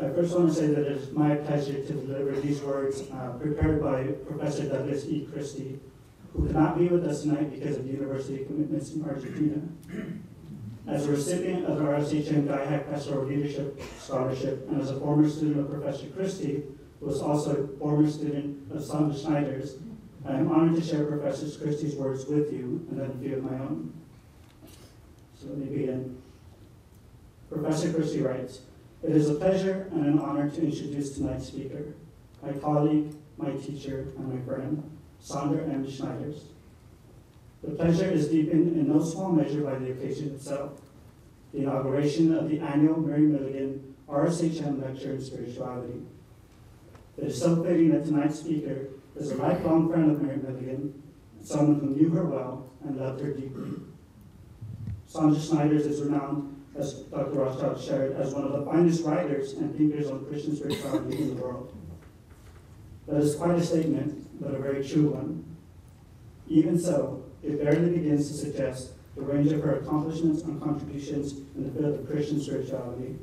I first want to say that it is my pleasure to deliver these words uh, prepared by Professor Douglas E. Christie, who could not be with us tonight because of university commitments in Argentina. As a recipient of the RSHM GIHAC Pastoral Leadership Scholarship and as a former student of Professor Christie, who was also a former student of Sandra Schneiders', I am honored to share Professor Christie's words with you and then a few of my own. So let me begin. Professor Christie writes, It is a pleasure and an honor to introduce tonight's speaker, my colleague, my teacher, and my friend, Sandra M. Schneiders. The pleasure is deepened in no small measure by the occasion itself, the inauguration of the annual Mary Milligan RSHM Lecture in Spirituality. It is so fitting that tonight's speaker is a lifelong friend of Mary Milligan, someone who knew her well and loved her deeply. Sandra Schneiders is renowned, as Dr. Rothschild shared, as one of the finest writers and thinkers on Christian spirituality in the world. That is quite a statement, but a very true one. Even so, it barely begins to suggest the range of her accomplishments and contributions in the field of Christian spirituality.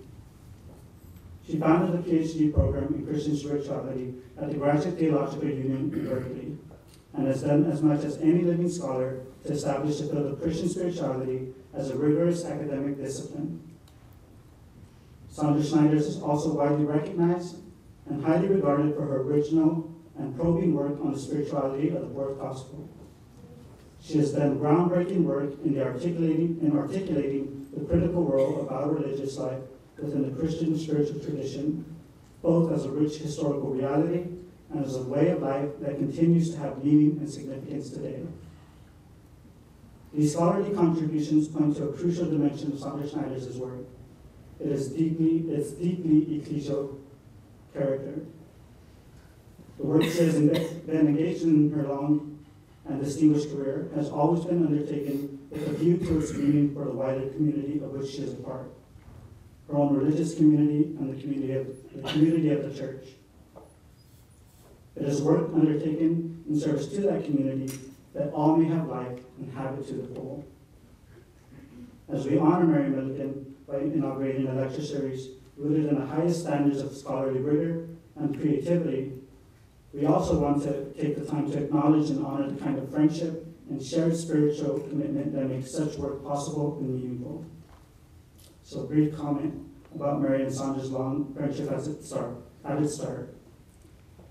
She founded the PhD program in Christian spirituality at the Graduate Theological Union in Berkeley, and has done as much as any living scholar to establish the field of Christian spirituality as a rigorous academic discipline. Sandra Schneiders is also widely recognized and highly regarded for her original and probing work on the spirituality of the fourth gospel. She has done groundbreaking work in, the articulating, in articulating the critical role of our religious life within the Christian spiritual tradition, both as a rich historical reality and as a way of life that continues to have meaning and significance today. These scholarly contributions point to a crucial dimension of Sandra Schneiders' work. It is deeply, it's deeply ecclesial character. The work she has been engaged in her long and distinguished career has always been undertaken with a view to its meaning for the wider community of which she is a part, her own religious community and the community of the, community of the church. It is work undertaken in service to that community that all may have life and have it to the full. As we honor Mary Milligan by inaugurating a lecture series rooted in the highest standards of scholarly rigor and creativity, we also want to take the time to acknowledge and honor the kind of friendship and shared spiritual commitment that makes such work possible and meaningful. So, a brief comment about Mary and Sandra's long friendship as it at its start.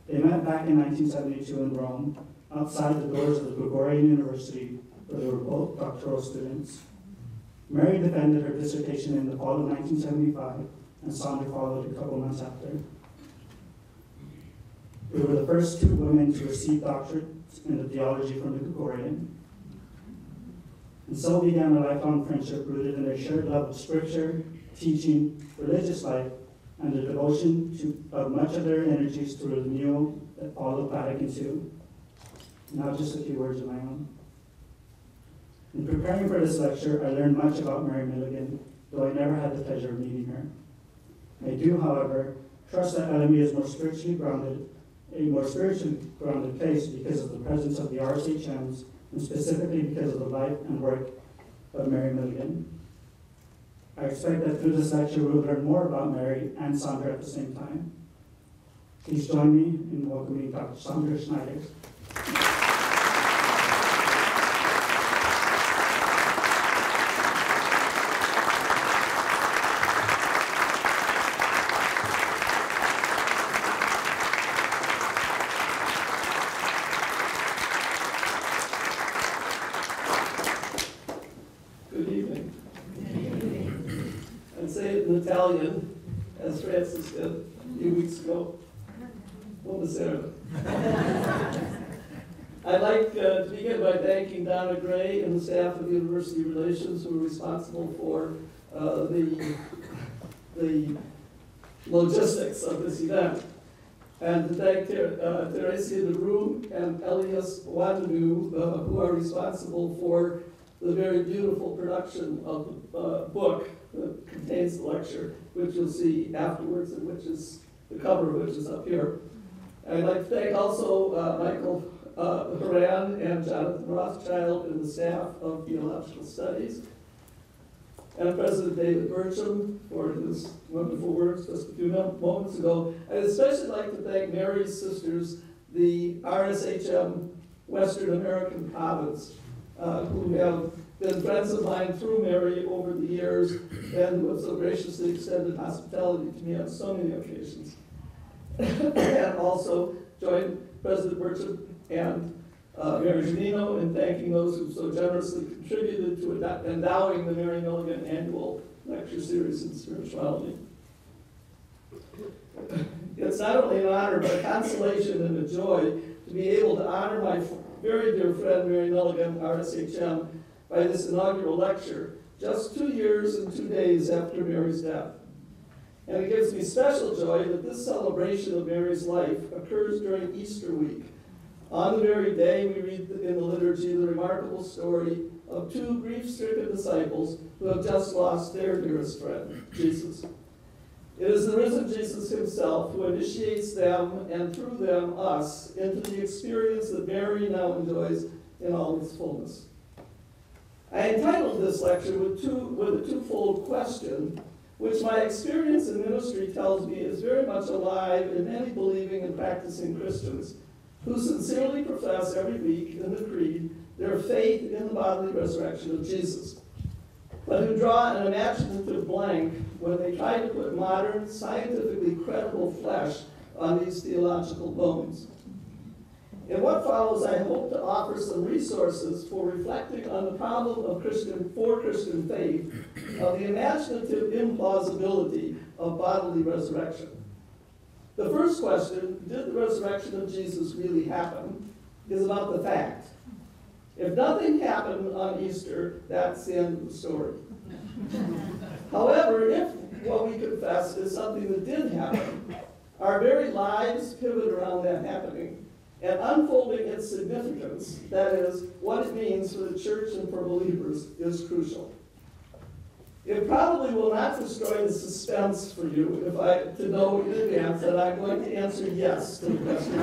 They met back in 1972 in Rome, outside the doors of the Gregorian University, where they were both doctoral students. Mary defended her dissertation in the fall of 1975, and Sandra followed a couple months after. We were the first two women to receive doctorates in the theology from the Gregorian. And so began a lifelong friendship rooted in their shared love of scripture, teaching, religious life, and the devotion to of much of their energies to the renewal that followed Vatican II. Now just a few words of my own. In preparing for this lecture, I learned much about Mary Milligan, though I never had the pleasure of meeting her. I do, however, trust that LMU is more spiritually grounded, a more spiritually grounded place because of the presence of the RSHMs, and specifically because of the life and work of Mary Milligan. I expect that through this lecture we'll learn more about Mary and Sandra at the same time. Please join me in welcoming Dr. Sandra Schneider. Italian, as Francis did a few weeks ago. Buonasera. I'd like uh, to begin by thanking Donna Gray and the staff of University Relations who are responsible for uh, the, the logistics of this event. And to thank Ter- uh, Teresia Room and Elias Wandu, uh, who are responsible for the very beautiful production of the uh, book that contains the lecture, which you'll see afterwards, and which is the cover, which is up here. I'd like to thank also uh, Michael uh, and Jonathan Rothschild and the staff of Theological Studies. And President David Burcham for his wonderful words just a few moments ago. I'd especially like to thank Mary's sisters, the RSHM Western American Province, uh, who have been friends of mine through Mary over the years and who have so graciously extended hospitality to me on so many occasions. And also join President Burcham and uh, Mary Janino in thanking those who so generously contributed to endowing the Mary Milligan Annual Lecture Series in Spirituality. It's not only an honor, but a consolation and a joy to be able to honor my very dear friend Mary Milligan, RSHM, by this inaugural lecture, just two years and two days after Mary's death. And it gives me special joy that this celebration of Mary's life occurs during Easter week. On the very day, we read in the liturgy the remarkable story of two grief-stricken disciples who have just lost their dearest friend, Jesus. It is the risen Jesus himself who initiates them and through them us into the experience that Mary now enjoys in all its fullness. I entitled this lecture with, two, with a twofold question, which my experience in ministry tells me is very much alive in many believing and practicing Christians who sincerely profess every week in the Creed their faith in the bodily resurrection of Jesus, but who draw an imaginative blank when they try to put modern, scientifically credible flesh on these theological bones. In what follows, I hope to offer some resources for reflecting on the problem of Christian, for Christian faith, of the imaginative implausibility of bodily resurrection. The first question, did the resurrection of Jesus really happen, is about the fact. If nothing happened on Easter, that's the end of the story. However, if what we confess is something that did happen, our very lives pivot around that happening and unfolding its significance, that is, what it means for the church and for believers, is crucial. It probably will not destroy the suspense for you if I, to know in advance that I'm going to answer yes to the question.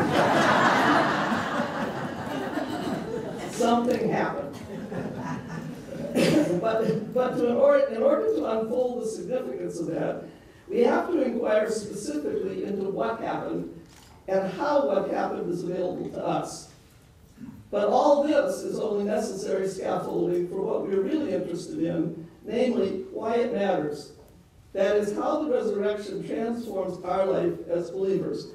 Something happened. but but in, order, in order to unfold the significance of that, we have to inquire specifically into what happened and how what happened is available to us. But all this is only necessary scaffolding for what we're really interested in, namely why it matters. That is how the resurrection transforms our life as believers.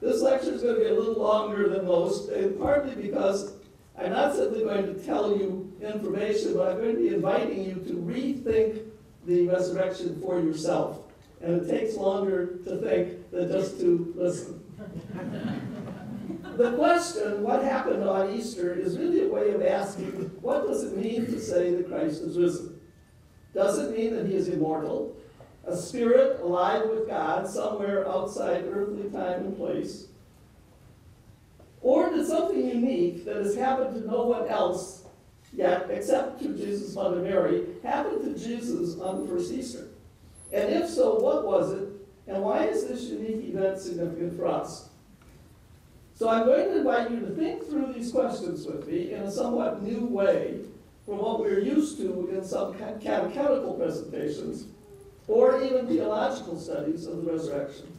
This lecture is going to be a little longer than most, and partly because I'm not simply going to tell you information, but I'm going to be inviting you to rethink the resurrection for yourself. And it takes longer to think than just to listen. the question, what happened on Easter, is really a way of asking, what does it mean to say that Christ is risen? Does it mean that he is immortal, a spirit alive with God somewhere outside earthly time and place? Or did something unique that has happened to no one else yet, except to Jesus' mother Mary, happen to Jesus on the first Easter? And if so, what was it? And why is this unique event significant for us? So I'm going to invite you to think through these questions with me in a somewhat new way from what we're used to in some catechetical presentations or even theological studies of the resurrection.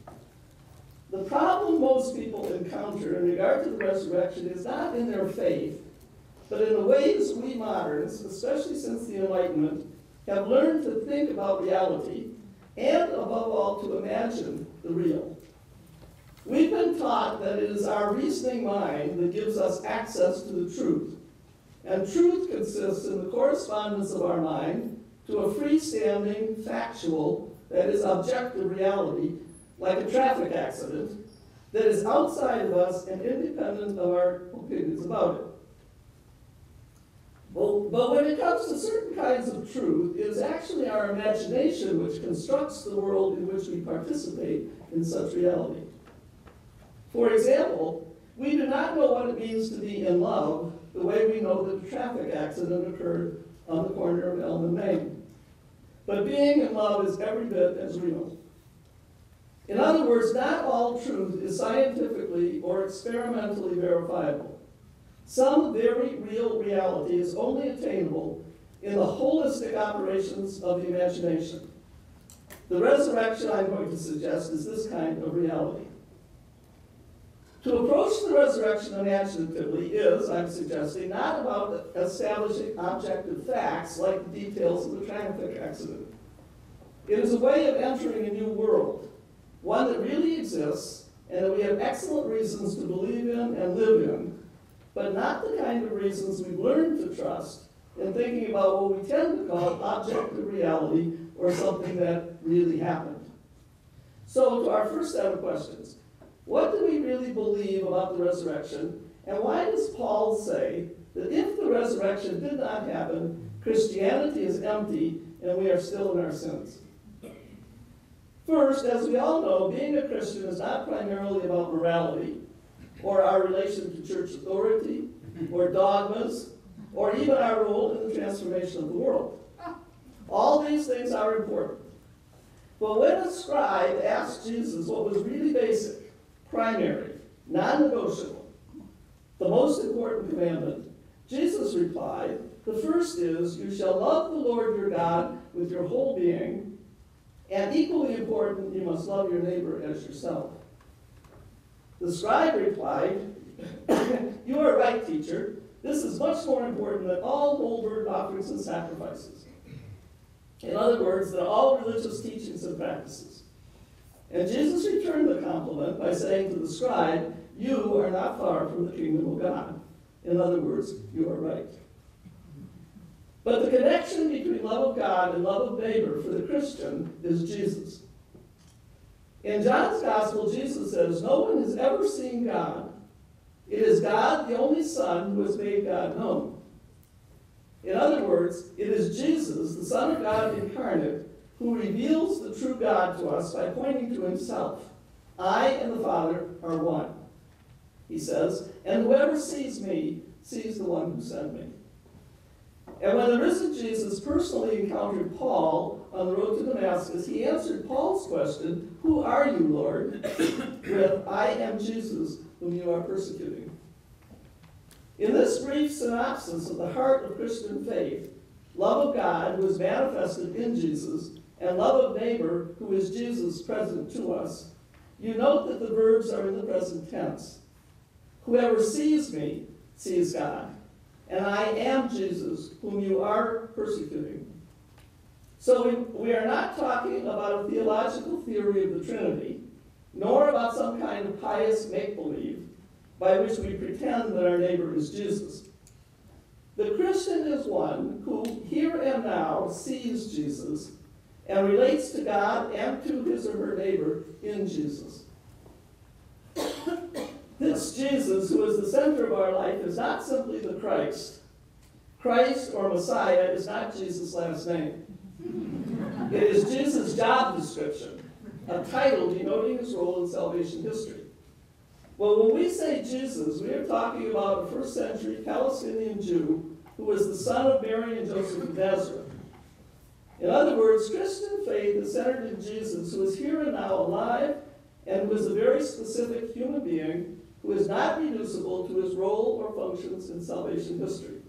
The problem most people encounter in regard to the resurrection is not in their faith, but in the ways we moderns, especially since the Enlightenment, have learned to think about reality and, above all, to imagine the real. We've been taught that it is our reasoning mind that gives us access to the truth. And truth consists in the correspondence of our mind to a freestanding, factual, that is, objective reality like a traffic accident, that is outside of us and independent of our opinions about it. Well, but when it comes to certain kinds of truth, it is actually our imagination which constructs the world in which we participate in such reality. For example, we do not know what it means to be in love the way we know that a traffic accident occurred on the corner of Elm and Main. But being in love is every bit as real. In other words, not all truth is scientifically or experimentally verifiable. Some very real reality is only attainable in the holistic operations of the imagination. The resurrection, I'm going to suggest, is this kind of reality. To approach the resurrection imaginatively is, I'm suggesting, not about establishing objective facts like the details of the triumphant accident. It is a way of entering a new world, one that really exists and that we have excellent reasons to believe in and live in, but not the kind of reasons we've learned to trust in thinking about what we tend to call objective reality or something that really happened. So, to our first set of questions what do we really believe about the resurrection, and why does Paul say that if the resurrection did not happen, Christianity is empty and we are still in our sins? First, as we all know, being a Christian is not primarily about morality or our relation to church authority or dogmas or even our role in the transformation of the world. All these things are important. But when a scribe asked Jesus what was really basic, primary, non negotiable, the most important commandment, Jesus replied, The first is, You shall love the Lord your God with your whole being, and equally important, you must love your neighbor as yourself. The scribe replied, You are right, teacher. This is much more important than all whole burnt offerings and sacrifices. In other words, than all religious teachings and practices. And Jesus returned the compliment by saying to the scribe, You are not far from the kingdom of God. In other words, you are right. But the connection between love of God and love of neighbor for the Christian is Jesus. In John's Gospel, Jesus says, No one has ever seen God. It is God, the only Son, who has made God known. In other words, it is Jesus, the Son of God incarnate, who reveals the true God to us by pointing to himself. I and the Father are one. He says, and whoever sees me sees the one who sent me. And when the risen Jesus personally encountered Paul on the road to Damascus, he answered Paul's question, Who are you, Lord? with, I am Jesus, whom you are persecuting. In this brief synopsis of the heart of Christian faith, love of God, is manifested in Jesus, and love of neighbor, who is Jesus present to us, you note that the verbs are in the present tense. Whoever sees me sees God and I am Jesus, whom you are persecuting. So we, we are not talking about a theological theory of the Trinity, nor about some kind of pious make believe by which we pretend that our neighbor is Jesus. The Christian is one who, here and now, sees Jesus and relates to God and to his or her neighbor in Jesus. This Jesus, who is the center of our life, is not simply the Christ. Christ or Messiah is not Jesus' last name. It is Jesus' job description, a title denoting his role in salvation history. Well, when we say Jesus, we are talking about a first century Palestinian Jew who was the son of Mary and Joseph of Nazareth. In other words, Christian faith is centered in Jesus, who is here and now alive and who is a very specific human being who is not reducible to his role or functions in salvation history,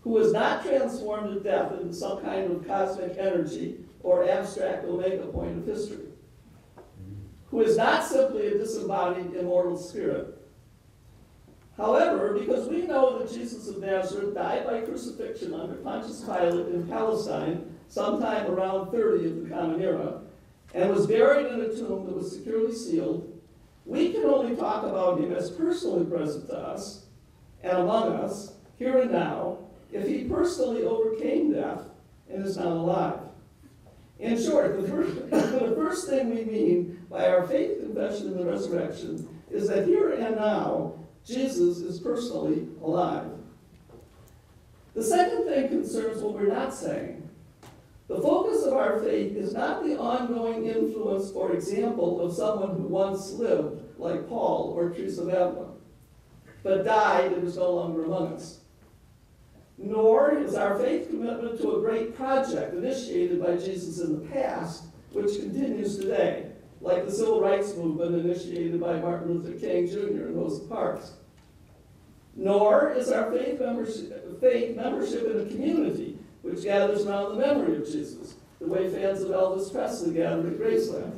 who was not transformed at death into some kind of cosmic energy or abstract omega point of history, who is not simply a disembodied immortal spirit. However, because we know that Jesus of Nazareth died by crucifixion under Pontius Pilate in Palestine sometime around 30 of the Common Era, and was buried in a tomb that was securely sealed we can only talk about him as personally present to us and among us, here and now, if he personally overcame death and is now alive. In short, the first, the first thing we mean by our faith confession in the resurrection is that here and now, Jesus is personally alive. The second thing concerns what we're not saying. The focus of our faith is not the ongoing influence or example of someone who once lived, like Paul or Teresa of Avila, but died and is no longer among us. Nor is our faith commitment to a great project initiated by Jesus in the past, which continues today, like the civil rights movement initiated by Martin Luther King Jr. and Rosa Parks. Nor is our faith membership, faith membership in a community which gathers around the memory of Jesus, the way fans of Elvis Presley gathered at Graceland.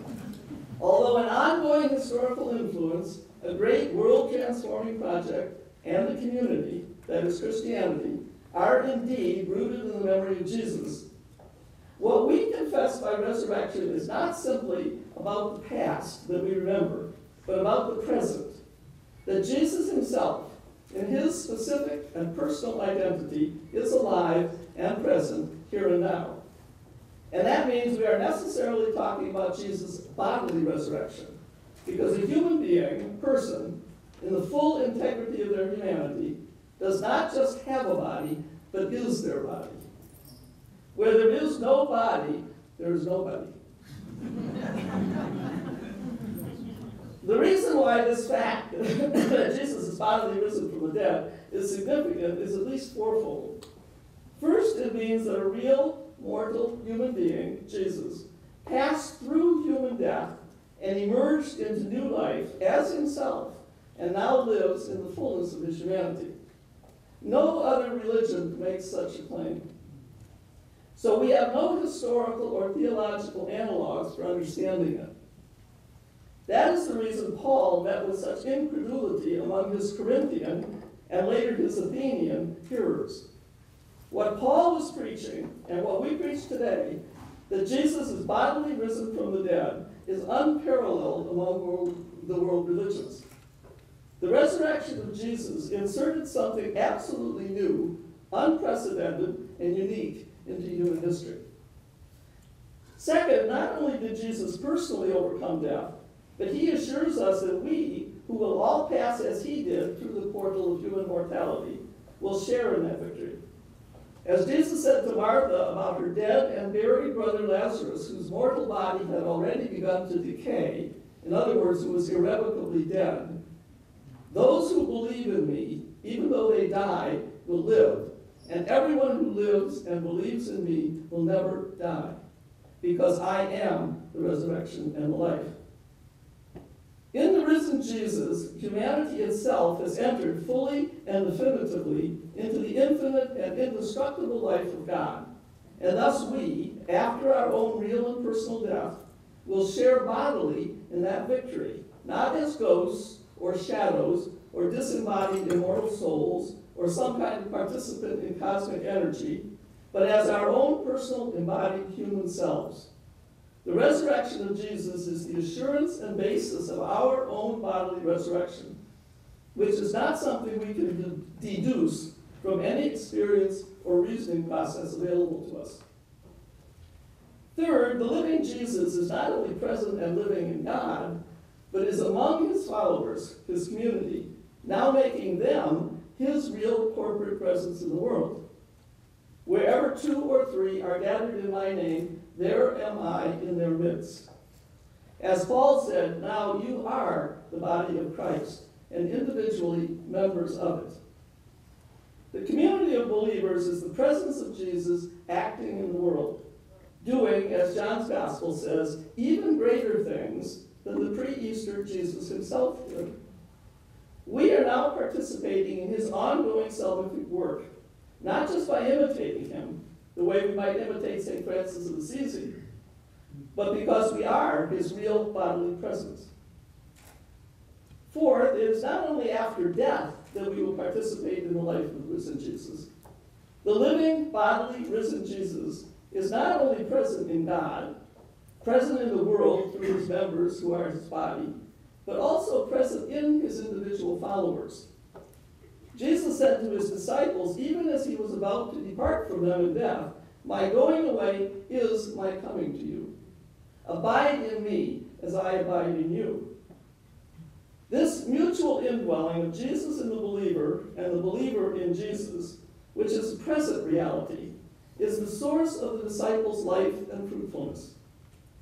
Although an ongoing historical influence, a great world transforming project, and the community, that is Christianity, are indeed rooted in the memory of Jesus. What we confess by resurrection is not simply about the past that we remember, but about the present. That Jesus himself, in his specific and personal identity, is alive and present here and now. And that means we are necessarily talking about Jesus' bodily resurrection. Because a human being, person, in the full integrity of their humanity, does not just have a body, but is their body. Where there is no body, there is nobody. the reason why this fact that Jesus is bodily risen from the dead is significant is at least fourfold. First, it means that a real, mortal human being, Jesus, passed through human death and emerged into new life as himself and now lives in the fullness of his humanity. No other religion makes such a claim. So we have no historical or theological analogs for understanding it. That is the reason Paul met with such incredulity among his Corinthian and later his Athenian hearers. What Paul was preaching, and what we preach today, that Jesus is bodily risen from the dead, is unparalleled among world, the world religions. The resurrection of Jesus inserted something absolutely new, unprecedented, and unique into human history. Second, not only did Jesus personally overcome death, but he assures us that we, who will all pass as he did through the portal of human mortality, will share in that victory. As Jesus said to Martha about her dead and buried brother Lazarus, whose mortal body had already begun to decay, in other words, who was irrevocably dead, those who believe in me, even though they die, will live. And everyone who lives and believes in me will never die, because I am the resurrection and the life. In the risen Jesus, humanity itself has entered fully and definitively into the infinite and indestructible life of God. And thus we, after our own real and personal death, will share bodily in that victory, not as ghosts or shadows or disembodied immortal souls or some kind of participant in cosmic energy, but as our own personal embodied human selves. The resurrection of Jesus is the assurance and basis of our own bodily resurrection, which is not something we can deduce from any experience or reasoning process available to us. Third, the living Jesus is not only present and living in God, but is among his followers, his community, now making them his real corporate presence in the world. Wherever two or three are gathered in my name, there am I in their midst. As Paul said, now you are the body of Christ and individually members of it. The community of believers is the presence of Jesus acting in the world, doing, as John's gospel says, even greater things than the pre Easter Jesus himself did. We are now participating in his ongoing salvific work, not just by imitating him, the way we might imitate St. Francis of Assisi, but because we are his real bodily presence. Fourth, it is not only after death that we will participate in the life of risen Jesus. The living, bodily, risen Jesus is not only present in God, present in the world through his members who are his body, but also present in his individual followers. Jesus said to his disciples, even as he was about to depart from them in death, My going away is my coming to you. Abide in me as I abide in you. This mutual indwelling of Jesus in the believer and the believer in Jesus, which is present reality, is the source of the disciples' life and fruitfulness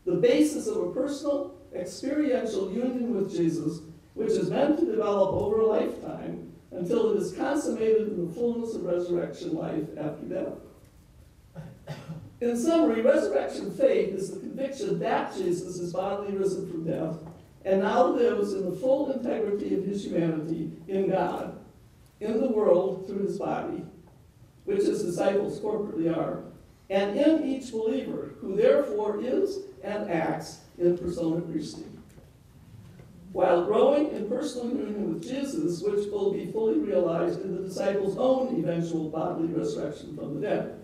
the basis of a personal, experiential union with Jesus, which is meant to develop over a lifetime until it is consummated in the fullness of resurrection life after death. In summary, resurrection faith is the conviction that Jesus is bodily risen from death and now lives in the full integrity of his humanity in God, in the world through his body, which his disciples corporately are, and in each believer, who therefore is and acts in persona Christi. While growing in personal union with Jesus, which will be fully realized in the disciples' own eventual bodily resurrection from the dead.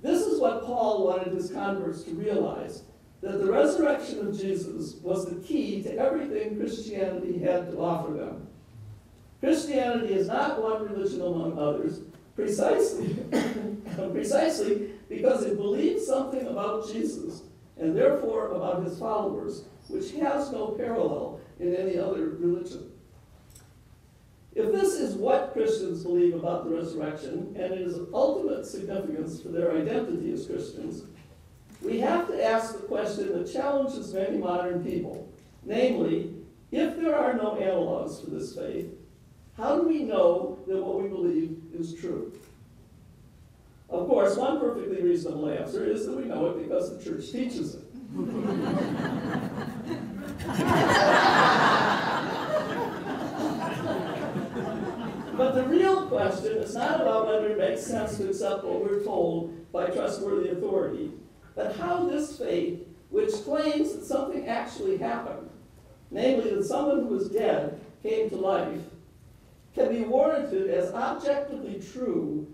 This is what Paul wanted his converts to realize that the resurrection of Jesus was the key to everything Christianity had to offer them. Christianity is not one religion among others, precisely, precisely because it believes something about Jesus and therefore about his followers, which has no parallel in any other religion. If this is what Christians believe about the resurrection, and it is of ultimate significance for their identity as Christians, we have to ask the question that challenges many modern people. Namely, if there are no analogs for this faith, how do we know that what we believe is true? Of course, one perfectly reasonable answer is that we know it because the church teaches it. But the real question is not about whether it makes sense to accept what we're told by trustworthy authority, but how this faith, which claims that something actually happened, namely that someone who was dead came to life, can be warranted as objectively true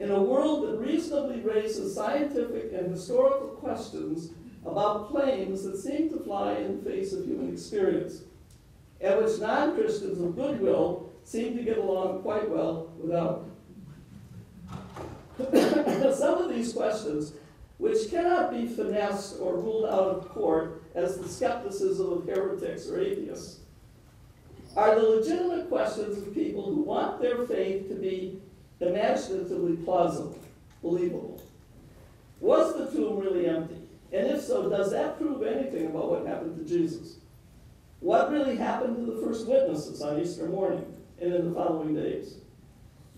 in a world that reasonably raises scientific and historical questions about claims that seem to fly in the face of human experience, and which non Christians of goodwill seem to get along quite well without. Some of these questions, which cannot be finessed or ruled out of court as the skepticism of heretics or atheists, are the legitimate questions of people who want their faith to be imaginatively plausible, believable. Was the tomb really empty? And if so, does that prove anything about what happened to Jesus? What really happened to the first witnesses on Easter morning and in the following days?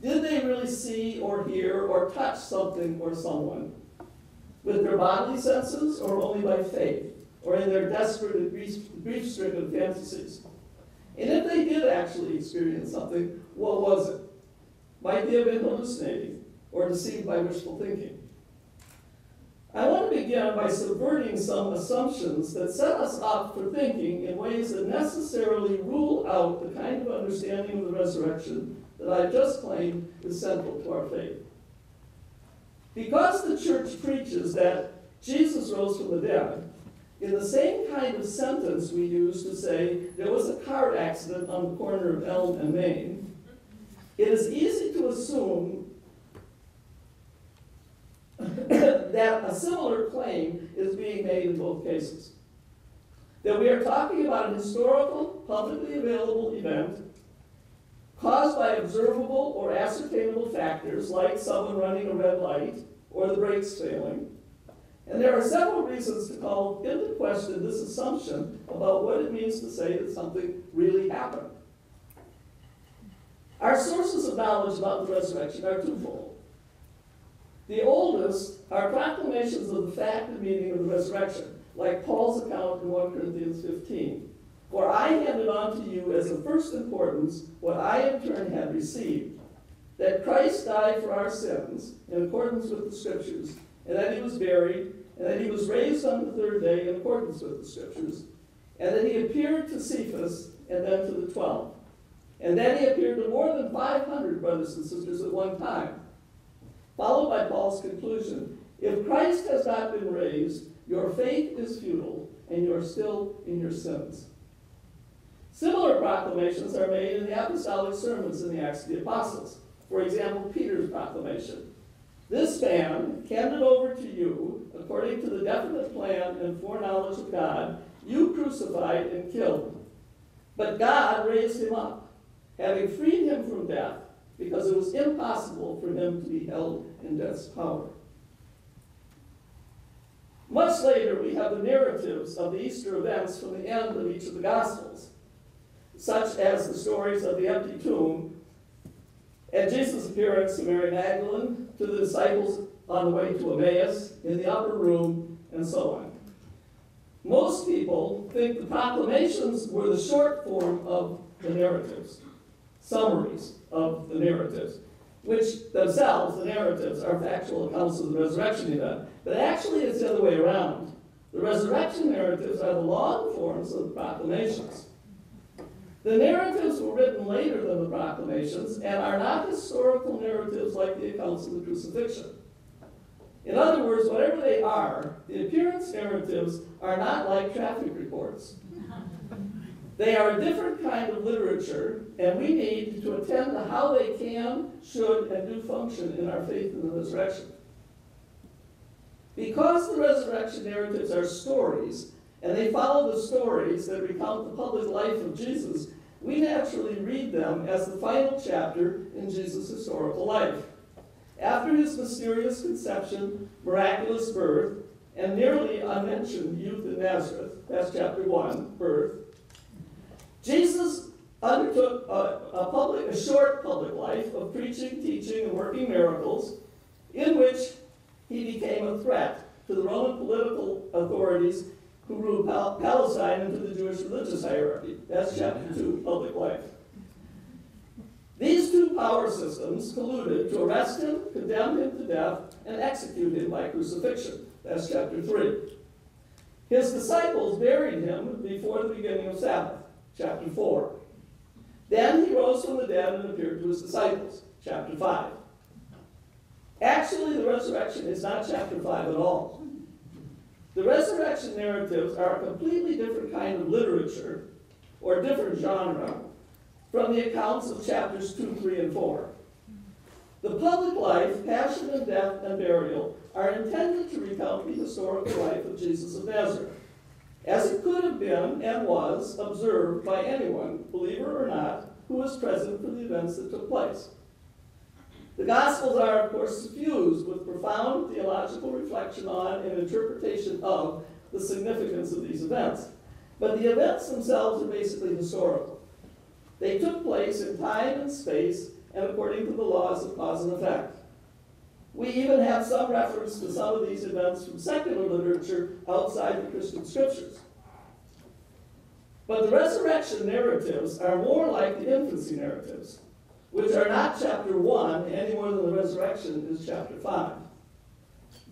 Did they really see or hear or touch something or someone? With their bodily senses or only by faith or in their desperate and grief stricken fantasies? And if they did actually experience something, what was it? Might they have been hallucinating or deceived by wishful thinking? I want to begin by subverting some assumptions that set us up for thinking in ways that necessarily rule out the kind of understanding of the resurrection that I've just claimed is central to our faith. Because the church preaches that Jesus rose from the dead, in the same kind of sentence we use to say there was a car accident on the corner of Elm and Main, it is easy to assume that a similar claim is being made in both cases. That we are talking about an historical, publicly available event caused by observable or ascertainable factors like someone running a red light or the brakes failing and there are several reasons to call into question this assumption about what it means to say that something really happened. Our sources of knowledge about the resurrection are twofold. The oldest are proclamations of the fact and meaning of the resurrection, like Paul's account in 1 Corinthians 15. For I handed on to you as of first importance what I in turn had received that Christ died for our sins in accordance with the Scriptures and that he was buried, and that he was raised on the third day in accordance with the scriptures, and that he appeared to Cephas and then to the twelve. And then he appeared to more than 500 brothers and sisters at one time. Followed by Paul's conclusion If Christ has not been raised, your faith is futile, and you are still in your sins. Similar proclamations are made in the apostolic sermons in the Acts of the Apostles. For example, Peter's proclamation this man, handed over to you, according to the definite plan and foreknowledge of God, you crucified and killed. But God raised him up, having freed him from death, because it was impossible for him to be held in death's power. Much later, we have the narratives of the Easter events from the end of each of the Gospels, such as the stories of the empty tomb and Jesus' appearance to Mary Magdalene, to the disciples on the way to Emmaus, in the upper room, and so on. Most people think the proclamations were the short form of the narratives, summaries of the narratives. which themselves, the narratives, are factual accounts of the resurrection event. But actually, it's the other way around. The resurrection narratives are the long forms of the proclamations. The narratives were written later than the proclamations and are not historical narratives like the accounts of the crucifixion. In other words, whatever they are, the appearance narratives are not like traffic reports. They are a different kind of literature, and we need to attend to how they can, should, and do function in our faith in the resurrection. Because the resurrection narratives are stories, and they follow the stories that recount the public life of Jesus, we naturally read them as the final chapter in Jesus' historical life. After his mysterious conception, miraculous birth, and nearly unmentioned youth in Nazareth, that's chapter 1, birth, Jesus undertook a, a, public, a short public life of preaching, teaching, and working miracles, in which he became a threat to the Roman political authorities who ruled Pal- Palestine to the Jewish religious hierarchy. That's chapter 2, public life. These two power systems colluded to arrest him, condemn him to death, and execute him by crucifixion. That's chapter 3. His disciples buried him before the beginning of Sabbath. Chapter 4. Then he rose from the dead and appeared to his disciples. Chapter 5. Actually, the resurrection is not chapter 5 at all. The resurrection narratives are a completely different kind of literature or different genre from the accounts of chapters 2, 3, and 4. The public life, passion and death and burial are intended to recount the historical life of Jesus of Nazareth, as it could have been and was observed by anyone, believer or not, who was present for the events that took place. The Gospels are, of course, suffused with profound theological reflection on and interpretation of the significance of these events. But the events themselves are basically historical. They took place in time and space and according to the laws of cause and effect. We even have some reference to some of these events from secular literature outside the Christian scriptures. But the resurrection narratives are more like the infancy narratives which are not chapter 1 any more than the resurrection is chapter 5.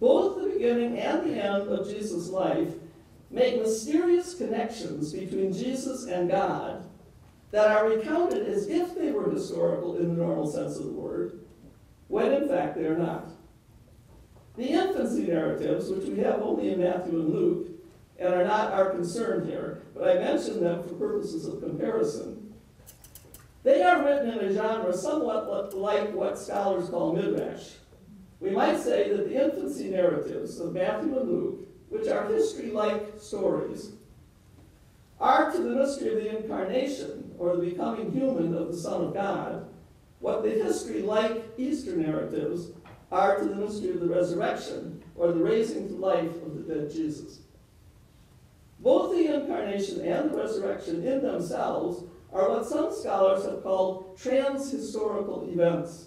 Both the beginning and the end of Jesus' life make mysterious connections between Jesus and God that are recounted as if they were historical in the normal sense of the word, when in fact they are not. The infancy narratives, which we have only in Matthew and Luke, and are not our concern here, but I mention them for purposes of comparison, they are written in a genre somewhat like what scholars call midrash. We might say that the infancy narratives of Matthew and Luke, which are history-like stories, are to the mystery of the incarnation, or the becoming human of the Son of God, what the history-like Easter narratives are to the mystery of the resurrection, or the raising to life of the dead Jesus. Both the incarnation and the resurrection in themselves are what some scholars have called trans-historical events.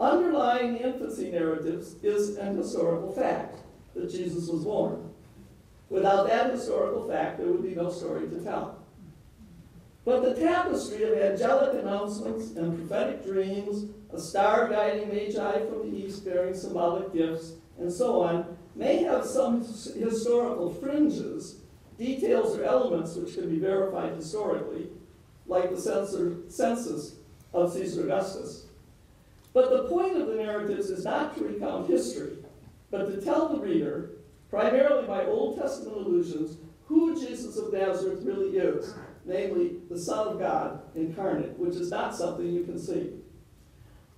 Underlying the infancy narratives is an historical fact that Jesus was born. Without that historical fact, there would be no story to tell. But the tapestry of angelic announcements and prophetic dreams, a star guiding magi from the east bearing symbolic gifts, and so on, may have some historical fringes details or elements which can be verified historically, like the census of Caesar Augustus. But the point of the narratives is not to recount history, but to tell the reader, primarily by Old Testament allusions, who Jesus of Nazareth really is, namely the Son of God incarnate, which is not something you can see.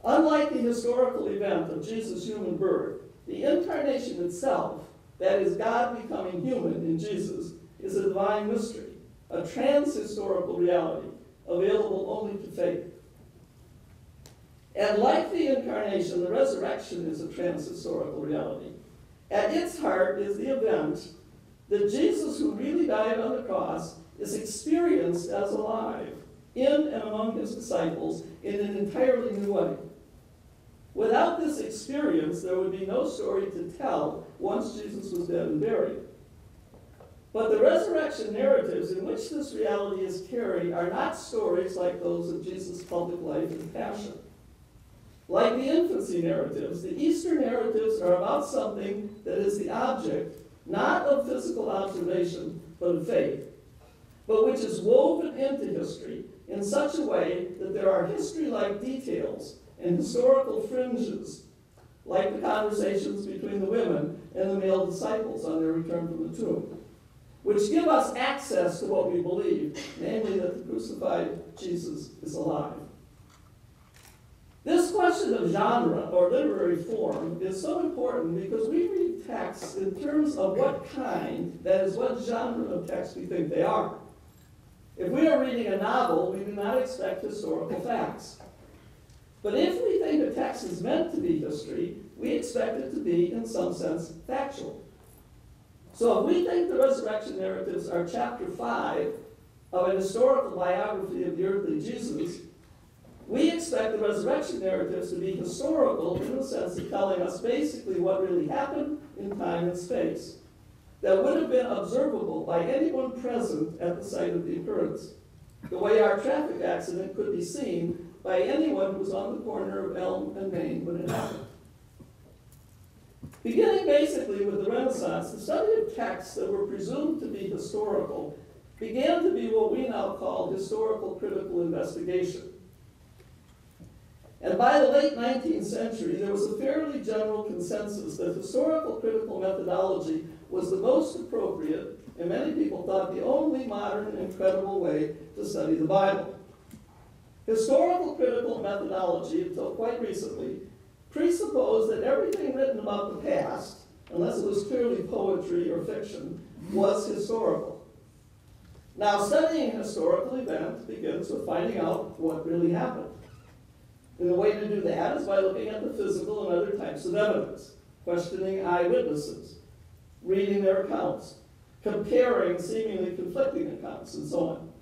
Unlike the historical event of Jesus' human birth, the incarnation itself, that is, God becoming human in Jesus, is a divine mystery, a trans-historical reality available only to faith. And like the incarnation, the resurrection is a trans-historical reality. At its heart is the event that Jesus, who really died on the cross, is experienced as alive in and among his disciples in an entirely new way. Without this experience, there would be no story to tell once Jesus was dead and buried. But the resurrection narratives in which this reality is carried are not stories like those of Jesus' public life and passion. Like the infancy narratives, the Easter narratives are about something that is the object not of physical observation, but of faith, but which is woven into history in such a way that there are history like details and historical fringes, like the conversations between the women and the male disciples on their return from the tomb, which give us access to what we believe, namely that the crucified Jesus is alive. This question of genre or literary form is so important because we read texts in terms of what kind, that is, what genre of text we think they are. If we are reading a novel, we do not expect historical facts. But if we think a text is meant to be history, we expect it to be, in some sense, factual. So if we think the resurrection narratives are chapter 5 of an historical biography of the earthly Jesus, we expect the resurrection narratives to be historical in the sense of telling us basically what really happened in time and space that would have been observable by anyone present at the site of the occurrence, the way our traffic accident could be seen by anyone who was on the corner of Elm and Main when it happened. Beginning basically with the Renaissance, the study of texts that were presumed to be historical began to be what we now call historical critical investigation. And by the late 19th century, there was a fairly general consensus that historical critical methodology was the most appropriate, and many people thought the only modern and credible way to study the Bible. Historical critical methodology, until quite recently, presupposed that everything written about the past, unless it was clearly poetry or fiction, was historical. Now, studying historical events begins with finding out what really happened. And the way to do that is by looking at the physical and other types of evidence, questioning eyewitnesses, reading their accounts, comparing seemingly conflicting accounts, and so on.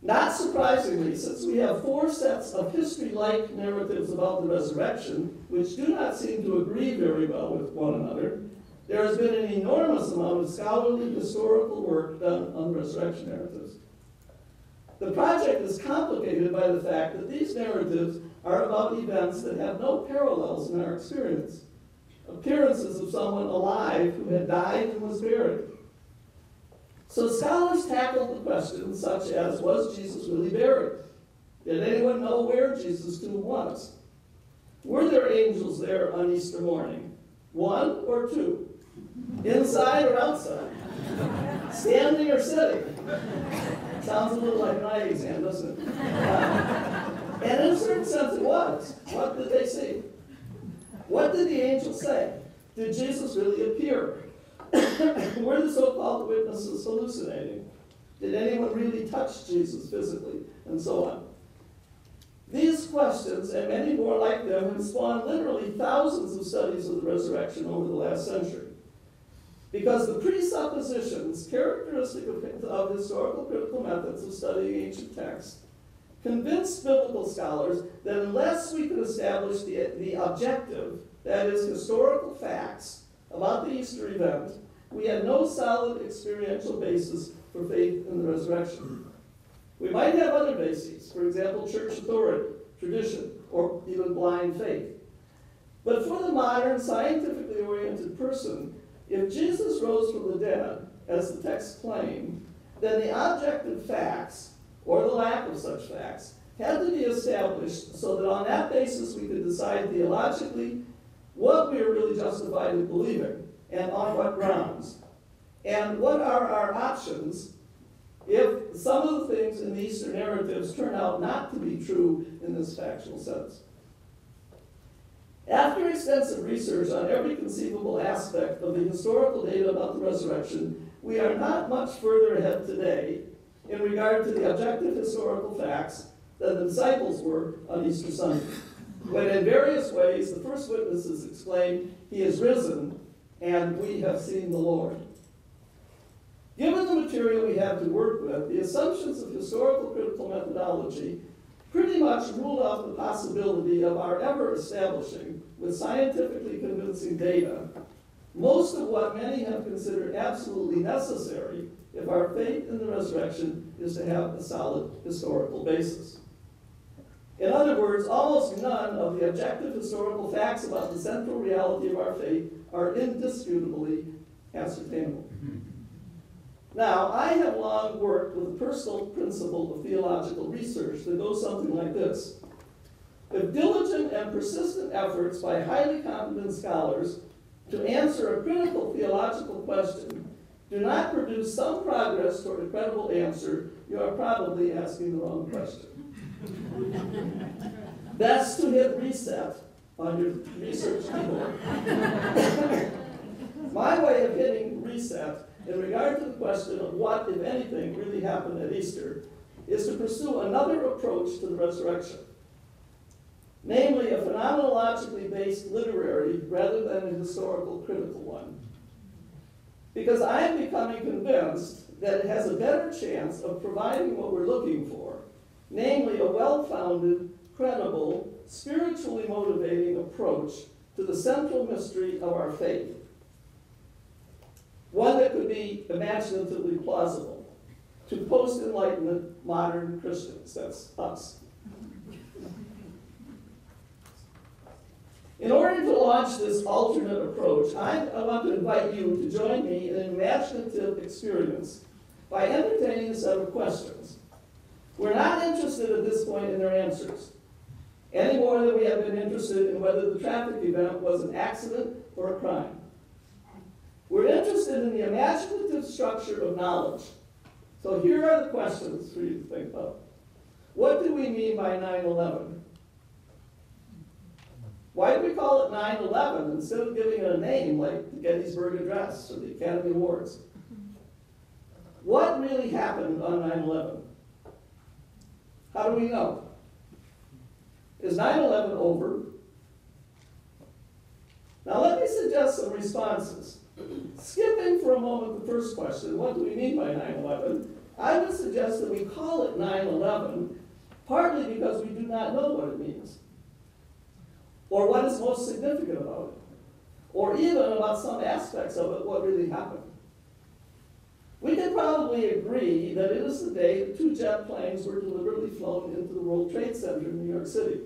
Not surprisingly, since we have four sets of history-like narratives about the resurrection, which do not seem to agree very well with one another, there has been an enormous amount of scholarly historical work done on resurrection narratives. The project is complicated by the fact that these narratives are about events that have no parallels in our experience. Appearances of someone alive who had died and was buried. So scholars tackled the questions such as, was Jesus really buried? Did anyone know where Jesus' tomb was? Were there angels there on Easter morning? One or two? Inside or outside? Standing or sitting? Sounds a little like eye exam, doesn't it? Uh, and in a certain sense it was. What did they see? What did the angel say? Did Jesus really appear? Were the so-called witnesses hallucinating? Did anyone really touch Jesus physically? And so on. These questions, and many more like them, have spawned literally thousands of studies of the resurrection over the last century. Because the presuppositions characteristic of, of historical critical methods of studying ancient texts convinced biblical scholars that unless we could establish the, the objective, that is, historical facts about the Easter event, we had no solid experiential basis for faith in the resurrection. We might have other bases, for example, church authority, tradition, or even blind faith. But for the modern, scientifically oriented person, if Jesus rose from the dead, as the text claimed, then the objective facts, or the lack of such facts, had to be established so that on that basis we could decide theologically what we are really justified in believing and on what grounds. And what are our options if some of the things in the Easter narratives turn out not to be true in this factual sense? After extensive research on every conceivable aspect of the historical data about the resurrection, we are not much further ahead today in regard to the objective historical facts than the disciples were on Easter Sunday, when in various ways the first witnesses exclaimed, He is risen, and we have seen the Lord. Given the material we have to work with, the assumptions of historical critical methodology pretty much ruled out the possibility of our ever establishing, with scientifically convincing data, most of what many have considered absolutely necessary if our faith in the resurrection is to have a solid historical basis. In other words, almost none of the objective historical facts about the central reality of our faith are indisputably ascertainable. Now, I have long worked with a personal principle of theological research that goes something like this. If diligent and persistent efforts by highly competent scholars to answer a critical theological question do not produce some progress toward a credible answer, you are probably asking the wrong question. Best to hit reset on your research keyboard. My way of hitting reset in regard to the question of what, if anything, really happened at Easter is to pursue another approach to the resurrection. Namely, a phenomenologically based literary rather than a historical critical one. Because I am becoming convinced that it has a better chance of providing what we're looking for, namely a well founded, credible, spiritually motivating approach to the central mystery of our faith. One that could be imaginatively plausible to post Enlightenment modern Christians. That's us. In order to launch this alternate approach, I, I, want to invite you to join me in an imaginative experience by entertaining a set of questions. We're not interested at this point in their answers, any more than we have been interested in whether the traffic event was an accident or a crime. We're interested in the imaginative structure of knowledge. So here are the questions for you to think about. What do we mean by 9 11? Why do we call it 9 11 instead of giving it a name like the Gettysburg Address or the Academy Awards? What really happened on 9 11? How do we know? Is 9 11 over? Now, let me suggest some responses. Skipping for a moment the first question, what do we mean by 9 11? I would suggest that we call it 9 11 partly because we do not know what it means, or what is most significant about it, or even about some aspects of it, what really happened. We can probably agree that it is the day that two jet planes were deliberately flown into the World Trade Center in New York City.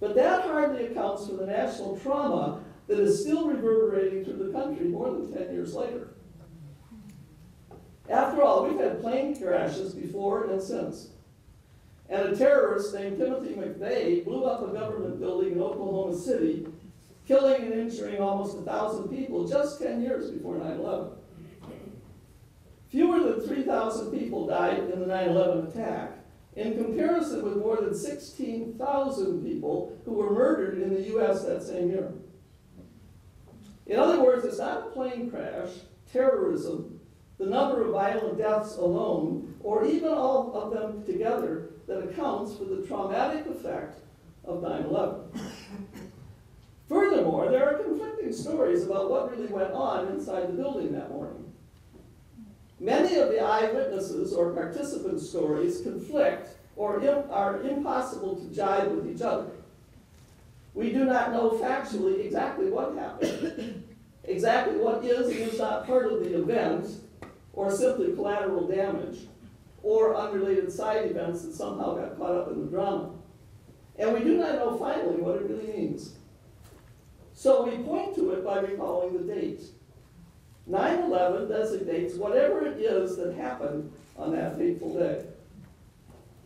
But that hardly accounts for the national trauma that is still reverberating through the country more than 10 years later. After all, we've had plane crashes before and since. And a terrorist named Timothy McVeigh blew up a government building in Oklahoma City, killing and injuring almost a thousand people just 10 years before 9 11. Fewer than 3,000 people died in the 9 11 attack, in comparison with more than 16,000 people who were murdered in the U.S. that same year. In other words, it's not a plane crash, terrorism, the number of violent deaths alone, or even all of them together that accounts for the traumatic effect of 9 11. Furthermore, there are conflicting stories about what really went on inside the building that morning. Many of the eyewitnesses or participant stories conflict or are impossible to jive with each other. We do not know factually exactly what happened, exactly what is and is not part of the event, or simply collateral damage, or unrelated side events that somehow got caught up in the drama. And we do not know finally what it really means. So we point to it by recalling the date. 9 11 designates whatever it is that happened on that fateful day.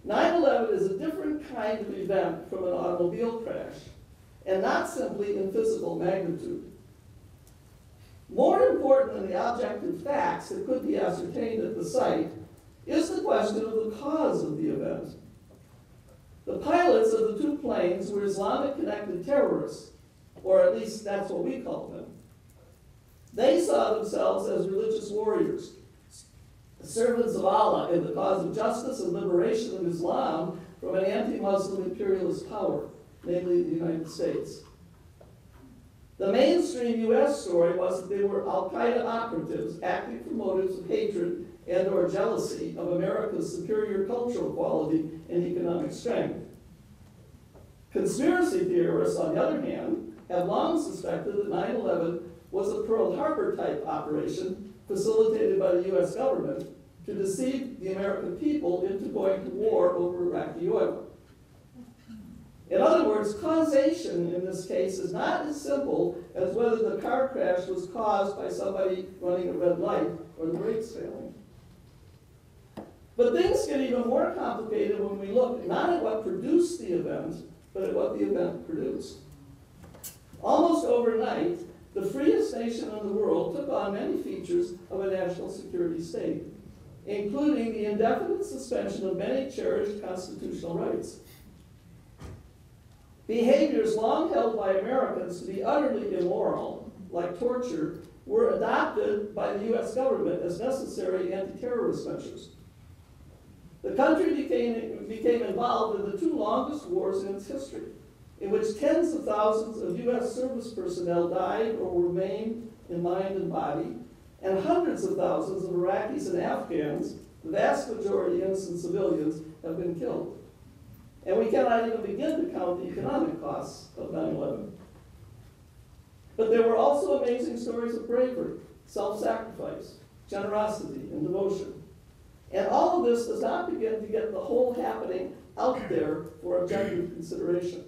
9 11 is a different kind of event from an automobile crash and not simply in physical magnitude. More important than the objective facts that could be ascertained at the site is the question of the cause of the event. The pilots of the two planes were Islamic connected terrorists, or at least that's what we call them. They saw themselves as religious warriors, servants of Allah in the cause of justice and liberation of Islam from an anti Muslim imperialist power namely the United States. The mainstream U.S. story was that they were Al Qaeda operatives acting for motives of hatred and or jealousy of America's superior cultural quality and economic strength. Conspiracy theorists, on the other hand, have long suspected that 9 11 was a Pearl Harbor type operation facilitated by the U.S. government to deceive the American people into going to war over Iraqi oil. In other words, causation in this case is not as simple as whether the car crash was caused by somebody running a red light or the brakes failing. But things get even more complicated when we look not at what produced the event, but at what the event produced. Almost overnight, the freest nation in the world took on many features of a national security state, including the indefinite suspension of many cherished constitutional rights. Behaviors long held by Americans to be utterly immoral, like torture, were adopted by the US government as necessary anti-terrorist measures. The country became, became involved in the two longest wars in its history, in which tens of thousands of US service personnel died or were maimed in mind and body, and hundreds of thousands of Iraqis and Afghans, the vast majority innocent civilians, have been killed. And we cannot even begin to count the economic costs of 9 11. But there were also amazing stories of bravery, self sacrifice, generosity, and devotion. And all of this does not begin to get the whole happening out there for objective consideration.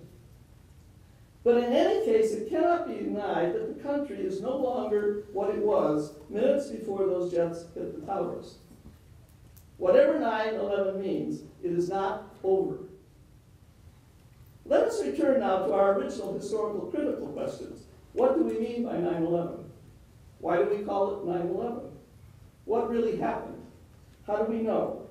But in any case, it cannot be denied that the country is no longer what it was minutes before those jets hit the towers. Whatever 9 11 means, it is not over. Let us return now to our original historical critical questions. What do we mean by 9 11? Why do we call it 9 11? What really happened? How do we know?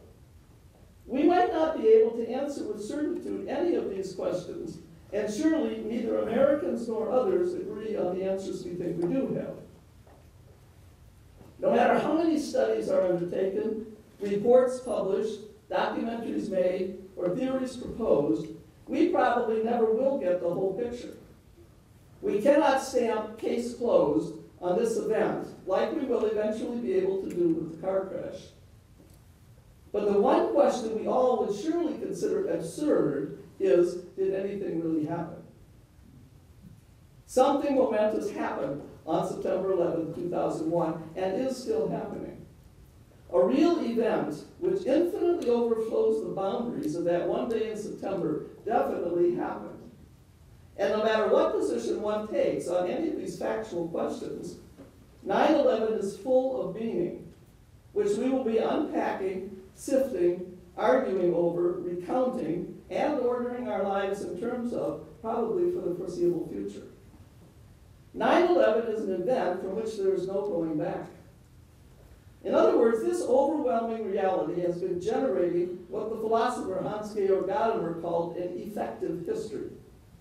We might not be able to answer with certitude any of these questions, and surely neither Americans nor others agree on the answers we think we do have. No matter how many studies are undertaken, reports published, documentaries made, or theories proposed, we probably never will get the whole picture. We cannot stamp case closed on this event like we will eventually be able to do with the car crash. But the one question we all would surely consider absurd is, did anything really happen? Something momentous happened on September 11, 2001, and is still happening. A real event which infinitely overflows the boundaries of that one day in September definitely happened. And no matter what position one takes on any of these factual questions, 9 11 is full of meaning, which we will be unpacking sifting, arguing over, recounting, and ordering our lives in terms of, probably for the foreseeable future. 9 11 is an event from which there is no going back. In other words, this overwhelming reality has been generating what the philosopher Hans Georg Gadamer called an effective history,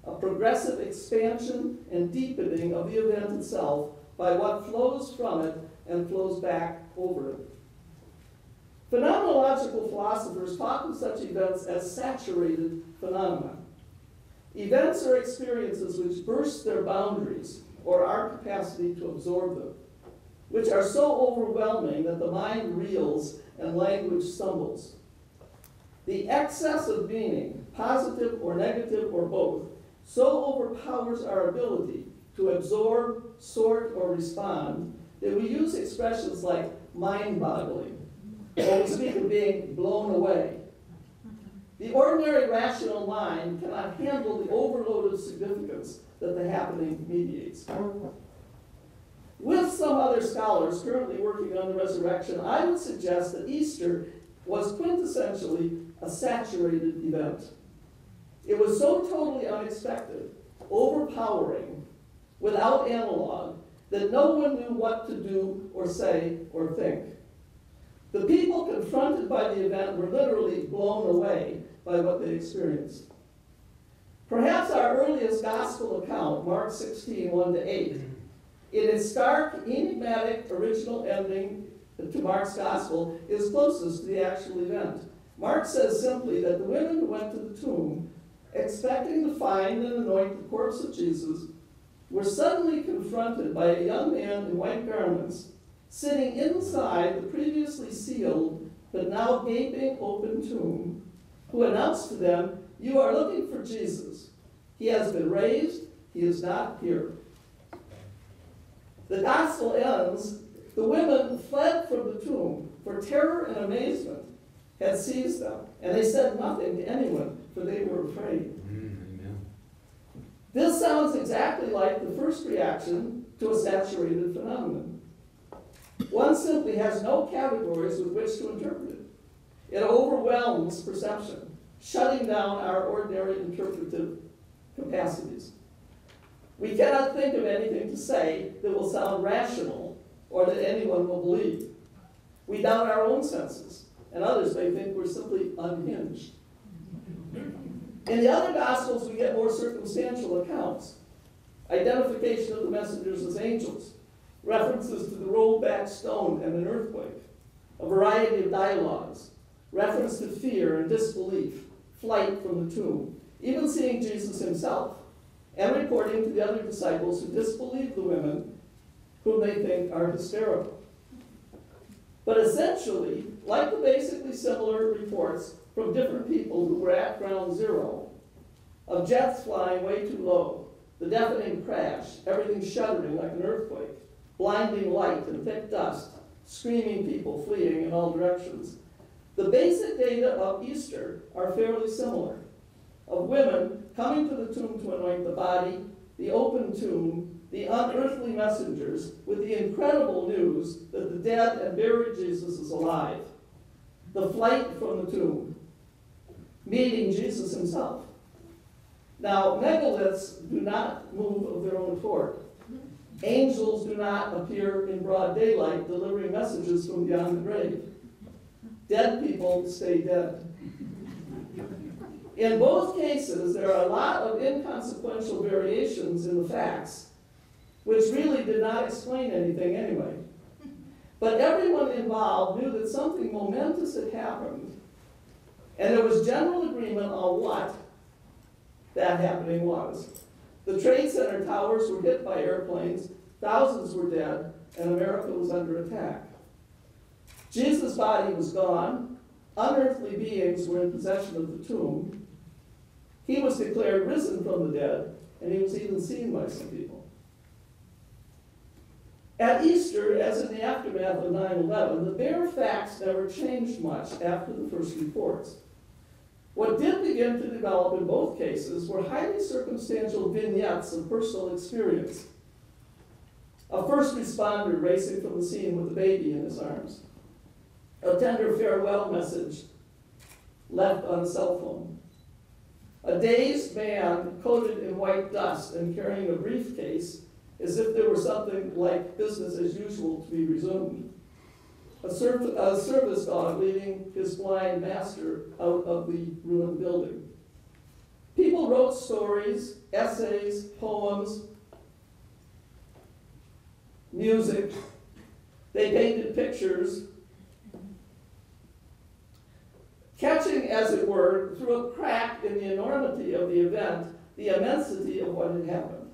a progressive expansion and deepening of the event itself by what flows from it and flows back over it. Phenomenological philosophers talk of such events as saturated phenomena. Events are experiences which burst their boundaries or our capacity to absorb them, which are so overwhelming that the mind reels and language stumbles. The excess of meaning, positive or negative or both, so overpowers our ability to absorb, sort, or respond that we use expressions like mind boggling or we speak of being blown away. The ordinary rational mind cannot handle the overload of significance that the happening mediates. With some other scholars currently working on the resurrection, I would suggest that Easter was quintessentially a saturated event. It was so totally unexpected, overpowering, without analog, that no one knew what to do or say or think. The people confronted by the event were literally blown away by what they experienced. Perhaps our earliest gospel account, Mark 16, 1 to 8, in its stark, enigmatic original ending to Mark's gospel, is closest to the actual event. Mark says simply that the women who went to the tomb, expecting to find and anoint the corpse of Jesus, were suddenly confronted by a young man in white garments sitting inside the previously sealed but now gaping open tomb, who announced to them, You are looking for Jesus. He has been raised, he is not here. The gospel ends the women fled from the tomb, for terror and amazement had seized them, and they said nothing to anyone, for they were afraid. Mm, This sounds exactly like the first reaction to a saturated phenomenon. One simply has no categories with which to interpret it. It overwhelms perception, shutting down our ordinary interpretive capacities. We cannot think of anything to say that will sound rational or that anyone will believe. We doubt our own senses, and others may think we're simply unhinged. In the other Gospels, we get more circumstantial accounts identification of the messengers as angels, references to the rolled back stone and an earthquake, a variety of dialogues, reference to fear and disbelief, flight from the tomb, even seeing Jesus himself, and reporting to the other disciples who disbelieve the women whom they think are hysterical. But essentially, like the basically similar reports from different people who were at ground zero, of jets flying way too low, the deafening crash, everything shuddering like an earthquake, blinding light and thick dust, screaming people fleeing in all directions. The basic data of Easter are fairly similar. Of women coming to the tomb to anoint the body, the open tomb, the unearthly messengers with the incredible news that the dead and buried Jesus is alive, the flight from the tomb, meeting Jesus himself. Now, megaliths do not move of their own accord. Angels do not appear in broad daylight delivering messages from beyond the grave. Dead people stay dead. In both cases, there are a lot of inconsequential variations in the facts, which really did not explain anything anyway. But everyone involved knew that something momentous had happened, and there was general agreement on what that happening was. The Trade Center towers were hit by airplanes, thousands were dead, and America was under attack. Jesus' body was gone, unearthly beings were in possession of the tomb. He was declared risen from the dead, and he was even seen by some people. At Easter, as in the aftermath of 9 11, the bare facts never changed much after the first reports. What did begin to develop in both cases were highly circumstantial vignettes of personal experience. A first responder racing from the scene with a baby in his arms. A tender farewell message left on a cell phone. A dazed man coated in white dust and carrying a briefcase as if there were something like business as usual to be resumed a, a service dog leading his blind master out of the ruined building. People wrote stories, essays, poems, music. They painted pictures, catching, as it were, through a crack in the enormity of the event, the immensity of what had happened.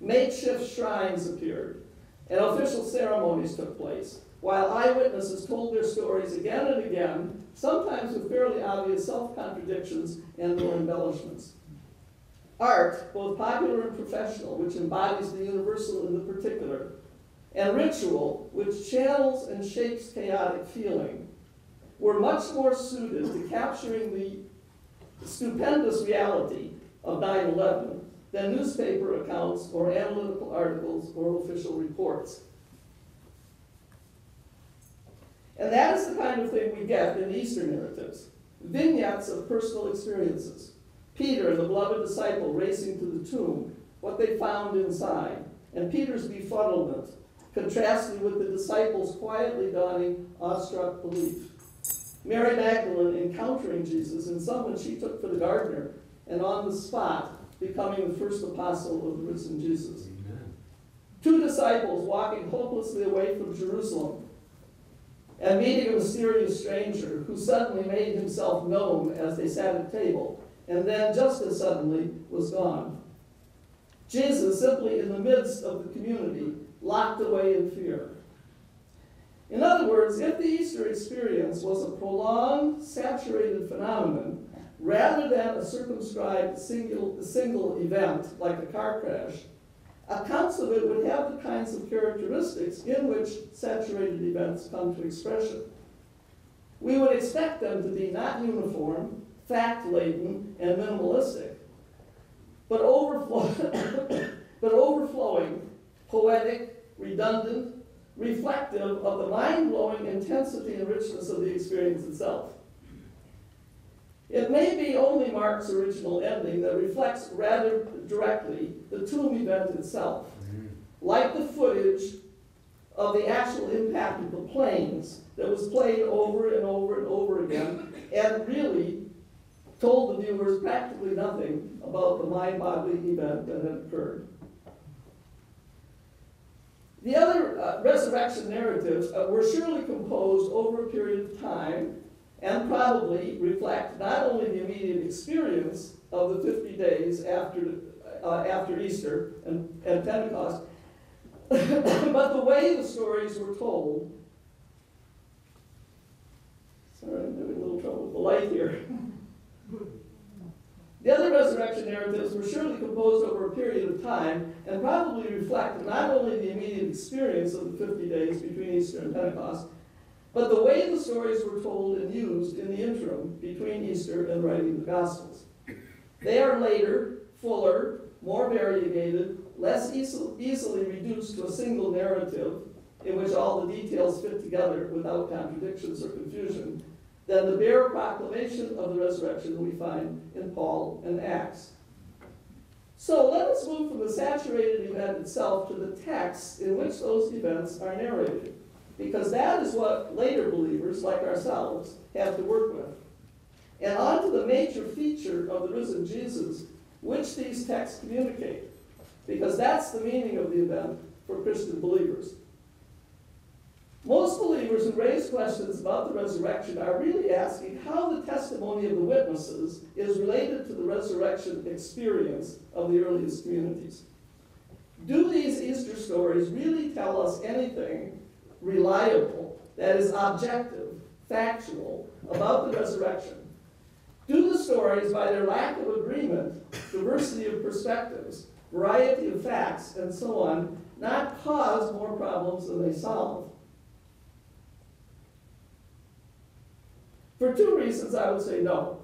Makeshift shrines appeared, and official ceremonies took place while eyewitnesses told their stories again and again, sometimes with fairly obvious self contradictions and or embellishments. Art, both popular and professional, which embodies the universal in the particular, and ritual, which channels and shapes chaotic feeling, were much more suited to capturing the stupendous reality of 9 11 than newspaper accounts or analytical articles or official reports. And that is the kind of thing we get in Easter narratives vignettes of personal experiences. Peter, the beloved disciple, racing to the tomb, what they found inside, and Peter's befuddlement, contrasted with the disciples' quietly dawning, awestruck belief. Mary Magdalene encountering Jesus and someone she took for the gardener, and on the spot becoming the first apostle of the risen Jesus. Amen. Two disciples walking hopelessly away from Jerusalem, and meeting a mysterious stranger who suddenly made himself known as they sat at table, and then just as suddenly was gone. Jesus, simply in the midst of the community, locked away in fear. In other words, if the Easter experience was a prolonged, saturated phenomenon, rather than a circumscribed single, single event like a car crash, accounts of it would have the kinds of characteristics in which saturated events come to expression. We would expect them to be not uniform, fact laden, and minimalistic. but overflow, but overflowing, poetic, redundant, reflective of the mind-blowing intensity and richness of the experience itself. It may be only Mark's original ending that reflects rather directly the tomb event itself. Like the footage of the actual impact of the planes that was played over and over and over again, and really told the viewers practically nothing about the mind-boggling event that had occurred. The other uh, resurrection narratives uh, were surely composed over a period of time and probably reflect not only the immediate experience of the 50 days after, uh, after Easter and, and Pentecost, but the way the stories were told. Sorry, I'm having a little trouble with the light here. The other resurrection narratives were surely composed over a period of time and probably reflect not only the immediate experience of the 50 days between Easter and Pentecost, but the way the stories were told and used in the interim between Easter and writing the Gospels. They are later, fuller, more variegated, less easily reduced to a single narrative in which all the details fit together without contradictions or confusion, than the bare proclamation of the resurrection we find in Paul and Acts. So let us move from the saturated event itself to the text in which those events are narrated, because that is what later believers like ourselves have to work with. And on to the major feature of the risen Jesus, which these texts communicate, because that's the meaning of the event for Christian believers. Most believers who raise questions about the resurrection are really asking how the testimony of the witnesses is related to the resurrection experience of the earliest communities. Do these Easter stories really tell us anything reliable, that is objective, factual, about the resurrection? Do the stories, by their lack of agreement, diversity of perspectives, variety of facts, and so on, not cause more problems than they solve? For two reasons, I would say no.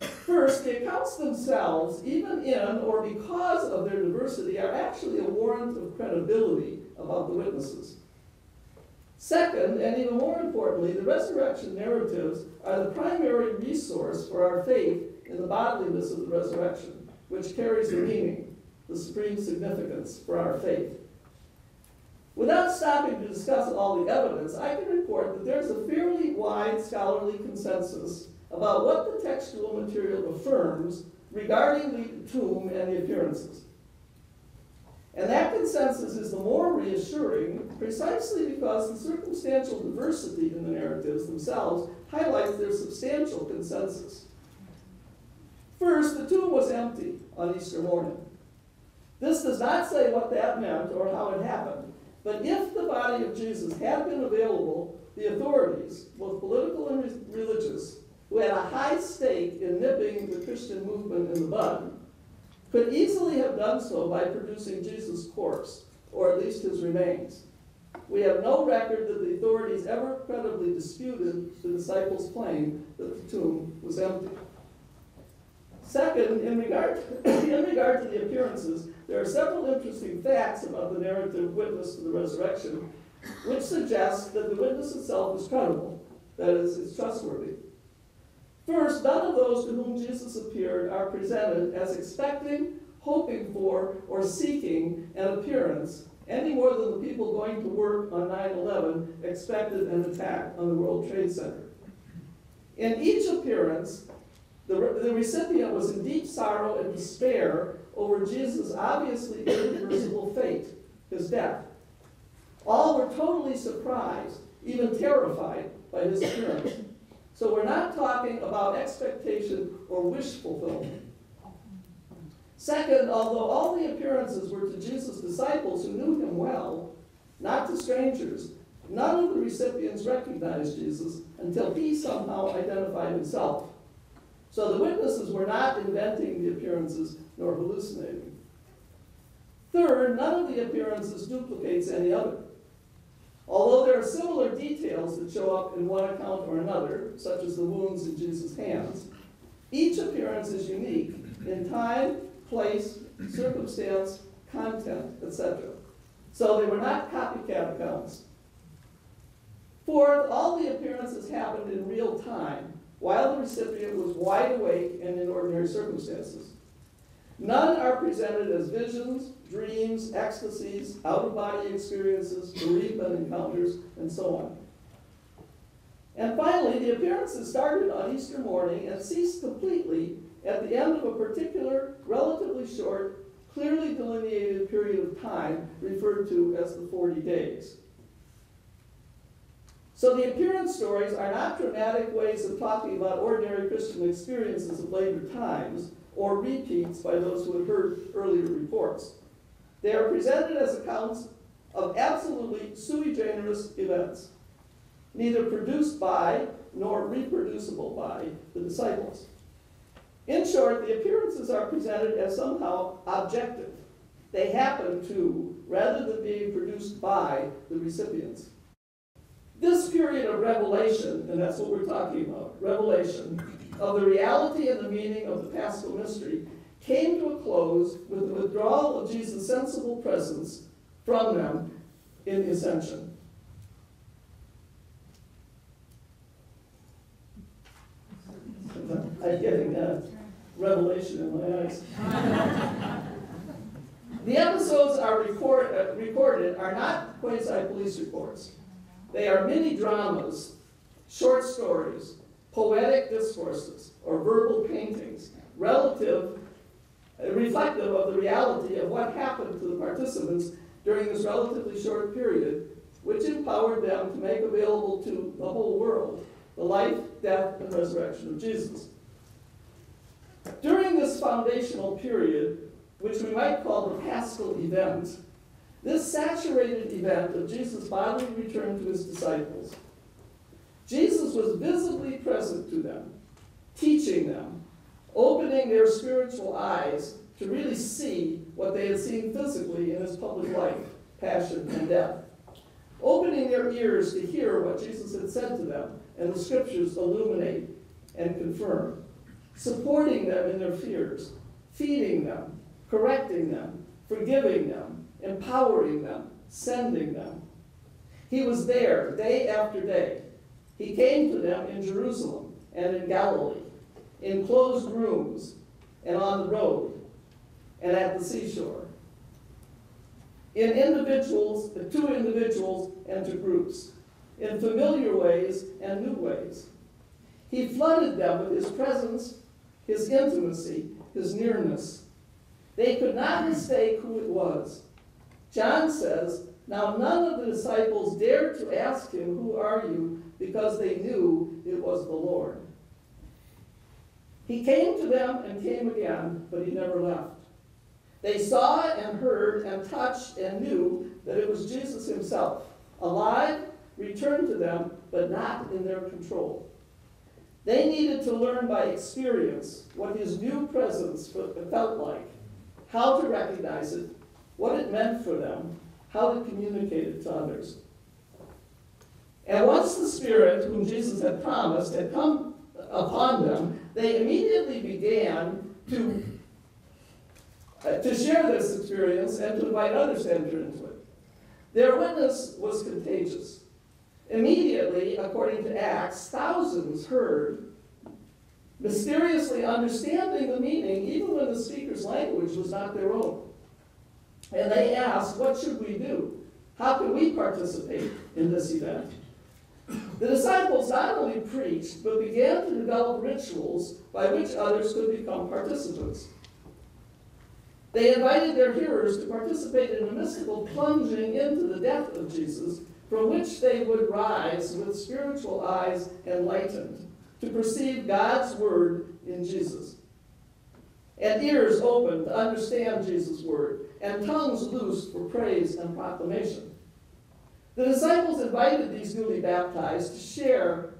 First, the accounts themselves, even in or because of their diversity, are actually a warrant of credibility about the witnesses. Second, and even more importantly, the resurrection narratives are the primary resource for our faith in the bodiliness of the resurrection, which carries the meaning, the supreme significance for our faith. Without stopping to discuss all the evidence, I can report that there's a fairly wide scholarly consensus about what the textual material affirms regarding the tomb and the appearances. And that consensus is the more reassuring precisely because the circumstantial diversity in the narratives themselves highlights their substantial consensus. First, the tomb was empty on Easter morning. This does not say what that meant or how it happened. But if the body of Jesus had been available, the authorities, both political and re religious, who had a high stake in nipping the Christian movement in the bud, could easily have done so by producing Jesus' corpse, or at least his remains. We have no record that the authorities ever credibly disputed the disciples' claim that the tomb was empty. Second, in regard, in regard to the appearances, there are several interesting facts about the narrative witness to the resurrection, which suggest that the witness itself is credible, that is, it's trustworthy. First, none of those to whom Jesus appeared are presented as expecting, hoping for, or seeking an appearance any more than the people going to work on 9 11 expected an attack on the World Trade Center. In each appearance, the, the recipient was in deep sorrow and despair over Jesus' obviously irreversible fate, his death. All were totally surprised, even terrified by his appearance. So we're not talking about expectation or wish fulfillment. Second, although all the appearances were to Jesus' disciples who knew him well, not to strangers, none of the recipients recognized Jesus until he somehow identified himself. So the witnesses were not inventing the appearances nor hallucinating. Third, none of the appearances duplicates any other. Although there are similar details that show up in one account or another, such as the wounds in Jesus' hands, each appearance is unique in time, place, circumstance, content, etc. So they were not copycat accounts. Fourth, all the appearances happened in real time while the recipient was wide awake and in ordinary circumstances. None are presented as visions, dreams, ecstasies, out of body experiences, bereavement encounters, and so on. And finally, the appearances started on Easter morning and ceased completely at the end of a particular, relatively short, clearly delineated period of time referred to as the 40 days. So the appearance stories are not dramatic ways of talking about ordinary Christian experiences of later times or repeats by those who had heard earlier reports. They are presented as accounts of absolutely sui generis events, neither produced by nor reproducible by the disciples. In short, the appearances are presented as somehow objective. They happen to, rather than being produced by the recipients. This period of revelation, and that's what we're talking about, revelation, of the reality and the meaning of the paschal mystery, came to a close with the withdrawal of Jesus' sensible presence from them in the ascension. I'm getting a revelation in my eyes. the episodes are record, uh, recorded are not quasi-police reports. They are mini dramas, short stories, poetic discourses, or verbal paintings, relative, uh, reflective of the reality of what happened to the participants during this relatively short period, which empowered them to make available to the whole world the life, death, and resurrection of Jesus. During this foundational period, which we might call the paschal event, this saturated event of Jesus' bodily return to his disciples, Jesus was visibly present to them, teaching them, opening their spiritual eyes to really see what they had seen physically in his public life, passion, and death, opening their ears to hear what Jesus had said to them, and the scriptures illuminate and confirm, supporting them in their fears, feeding them, correcting them, forgiving them, empowering them, sending them. He was there day after day. He came to them in Jerusalem and in Galilee, in closed rooms and on the road and at the seashore. In individuals, to individuals and to groups, in familiar ways and new ways. He flooded them with his presence, his intimacy, his nearness. They could not mistake who it was. John says, Now none of the disciples dared to ask him, Who are you? Because they knew it was the Lord. He came to them and came again, but he never left. They saw and heard and touched and knew that it was Jesus himself, alive, returned to them, but not in their control. They needed to learn by experience what his new presence felt like, how to recognize it, what it meant for them, how to communicate it to others. And once the Spirit, whom Jesus had promised, had come upon them, they immediately began to, uh, to share this experience and to invite others to enter into it. Their witness was contagious. Immediately, according to Acts, thousands heard, mysteriously understanding the meaning, even when the speaker's language was not their own. And they asked, What should we do? How can we participate in this event? The disciples not only preached, but began to develop rituals by which others could become participants. They invited their hearers to participate in a mystical plunging into the death of Jesus, from which they would rise with spiritual eyes enlightened to perceive God's word in Jesus, and ears open to understand Jesus' word, and tongues loosed for praise and proclamation. The disciples invited these newly baptized to share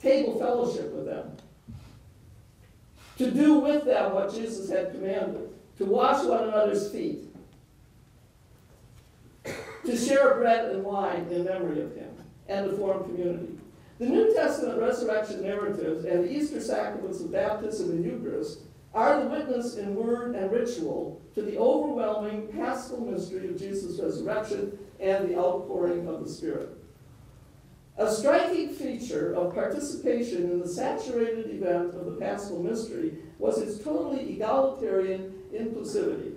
table fellowship with them, to do with them what Jesus had commanded, to wash one another's feet, to share bread and wine in memory of him, and to form community. The New Testament resurrection narratives and the Easter sacraments of baptism and Eucharist are the witness in word and ritual to the overwhelming paschal mystery of Jesus' resurrection and the outpouring of the Spirit. A striking feature of participation in the saturated event of the Paschal mystery was its totally egalitarian inclusivity.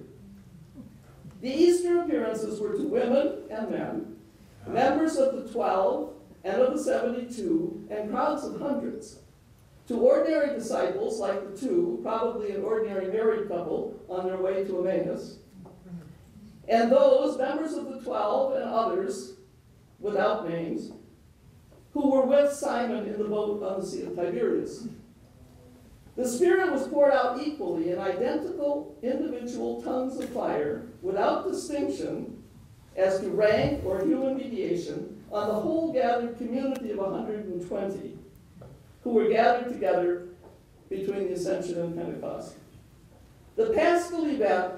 The Easter appearances were to women and men, members of the twelve and of the seventy-two, and crowds of hundreds. To ordinary disciples, like the two, probably an ordinary married couple on their way to Emmaus, and those members of the twelve and others without names who were with Simon in the boat on the Sea of Tiberias. The Spirit was poured out equally in identical individual tongues of fire without distinction as to rank or human mediation on the whole gathered community of 120 who were gathered together between the Ascension and Pentecost. The Paschal event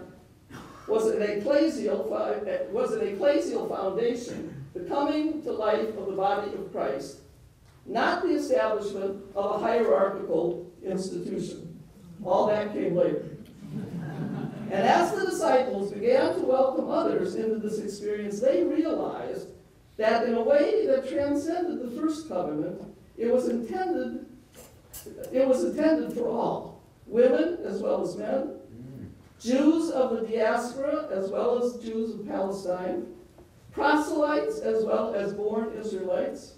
was an ecclesial, eh, was an ecclesial foundation, the coming to life of the body of Christ, not the establishment of a hierarchical institution. All that came later. And as the disciples began to welcome others into this experience, they realized that in a way that transcended the first covenant, it was intended, it was intended for all, women as well as men, Jews of the diaspora as well as Jews of Palestine, proselytes as well as born Israelites,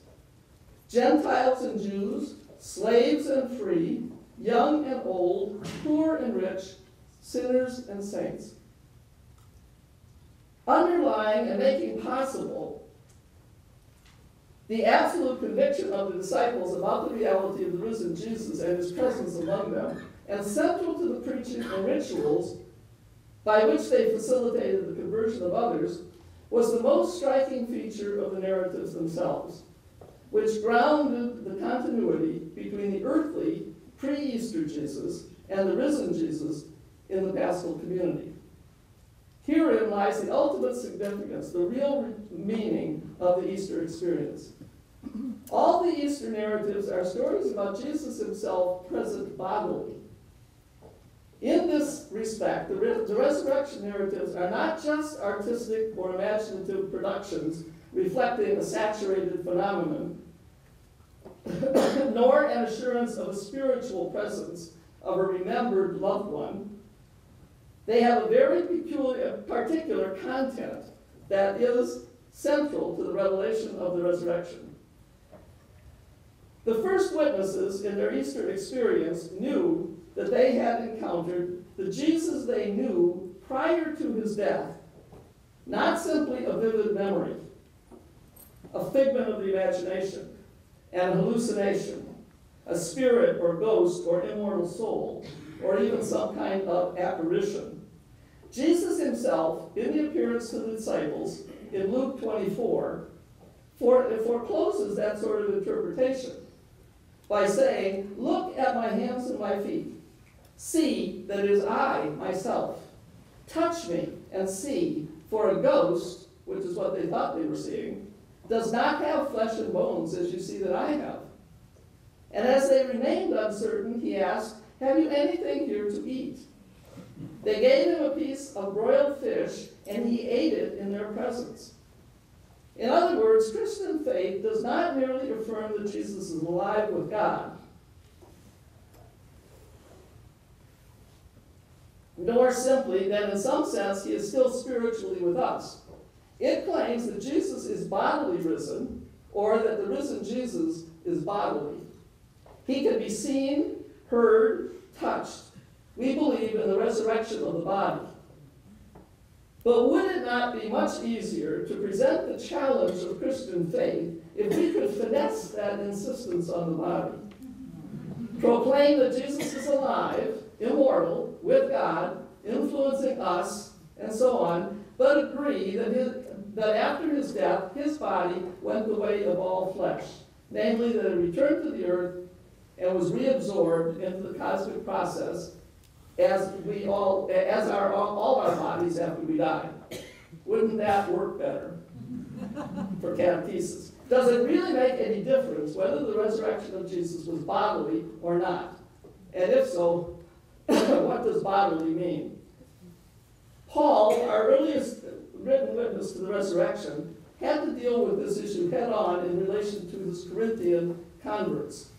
Gentiles and Jews, slaves and free, young and old, poor and rich, sinners and saints. Underlying and making possible the absolute conviction of the disciples about the reality of the risen Jesus and his presence among them, and central to the preaching and rituals by which they facilitated the conversion of others, was the most striking feature of the narratives themselves, which grounded the continuity between the earthly, pre Easter Jesus and the risen Jesus in the paschal community. Herein lies the ultimate significance, the real meaning of the Easter experience. All the Easter narratives are stories about Jesus himself present bodily. In this respect, the, re- the resurrection narratives are not just artistic or imaginative productions reflecting a saturated phenomenon, nor an assurance of a spiritual presence of a remembered loved one. They have a very peculiar, particular content that is central to the revelation of the resurrection. The first witnesses in their Easter experience knew that they had encountered the Jesus they knew prior to his death, not simply a vivid memory, a figment of the imagination, an hallucination, a spirit or ghost or immortal soul, or even some kind of apparition. Jesus himself, in the appearance to the disciples in Luke 24, forecloses that sort of interpretation by saying, Look at my hands and my feet. See that it is I, myself. Touch me and see, for a ghost, which is what they thought they were seeing, does not have flesh and bones as you see that I have. And as they remained uncertain, he asked, Have you anything here to eat? They gave him a piece of broiled fish, and he ate it in their presence. In other words, Christian faith does not merely affirm that Jesus is alive with God, nor simply that in some sense he is still spiritually with us. It claims that Jesus is bodily risen, or that the risen Jesus is bodily. He can be seen, heard, touched. We believe in the resurrection of the body. But would it not be much easier to present the challenge of Christian faith if we could finesse that insistence on the body? Proclaim that Jesus is alive, immortal, with God, influencing us, and so on, but agree that, his, that after his death, his body went the way of all flesh, namely that it returned to the earth and was reabsorbed into the cosmic process as we all, as our, all our bodies after we die. Wouldn't that work better for catechesis? Does it really make any difference whether the resurrection of Jesus was bodily or not? And if so, what does bodily mean? Paul, our earliest written witness to the resurrection, had to deal with this issue head on in relation to his Corinthian converts.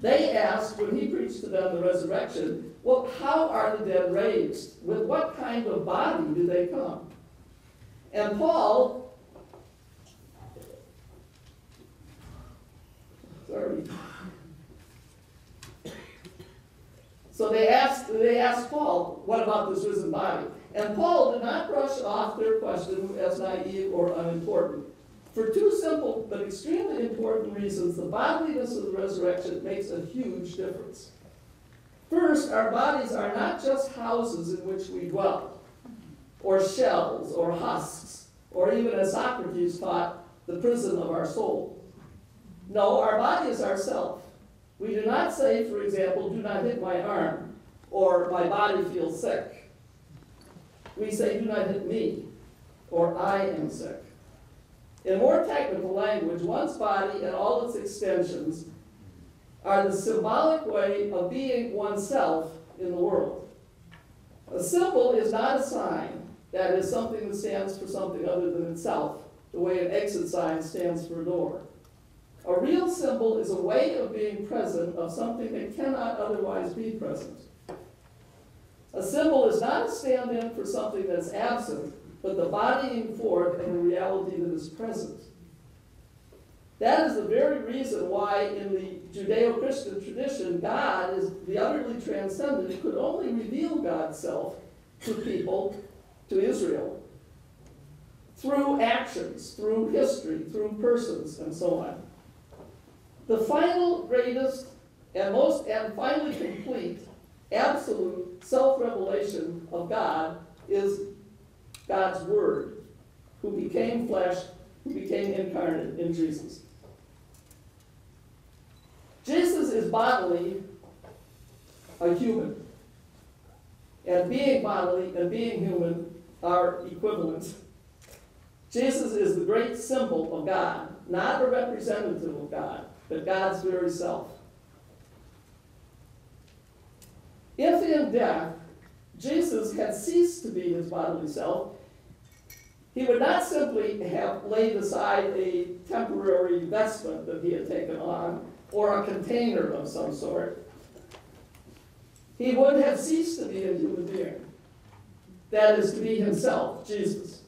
They asked when he preached to them the resurrection, well, how are the dead raised? With what kind of body do they come? And Paul, sorry. So they asked, they asked Paul, what about this risen body? And Paul did not brush off their question as naive or unimportant. For two simple but extremely important reasons, the bodiliness of the resurrection makes a huge difference. First, our bodies are not just houses in which we dwell, or shells, or husks, or even as Socrates taught, the prison of our soul. No, our body is ourself. We do not say, for example, do not hit my arm, or my body feels sick. We say, do not hit me, or I am sick. In more technical language, one's body and all its extensions are the symbolic way of being oneself in the world. A symbol is not a sign, that is something that stands for something other than itself, the way an exit sign stands for a door. A real symbol is a way of being present of something that cannot otherwise be present. A symbol is not a stand in for something that's absent, but the bodying forth of a reality that is present. That is the very reason why, in the Judeo Christian tradition, God is the utterly transcendent, could only reveal God's self to people, to Israel, through actions, through history, through persons, and so on. The final, greatest, and most, and finally complete, absolute self revelation of God is God's Word, who became flesh, who became incarnate in Jesus. Jesus is bodily a human. And being bodily and being human are equivalent. Jesus is the great symbol of God, not a representative of God, but God's very self. If in death Jesus had ceased to be his bodily self, he would not simply have laid aside a temporary vestment that he had taken on or a container of some sort. He would have ceased to be a human being. That is, to be himself, Jesus,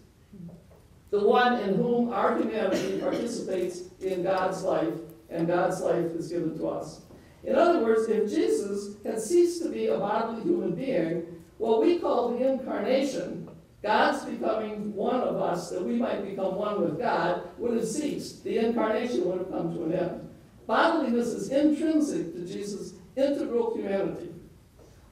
the one in whom our humanity participates in God's life, and God's life is given to us. In other words, if Jesus had ceased to be a bodily human being, what we call the incarnation, God's becoming one of us, that we might become one with God, would have ceased. The incarnation would have come to an end. Bodiliness is intrinsic to Jesus' integral humanity.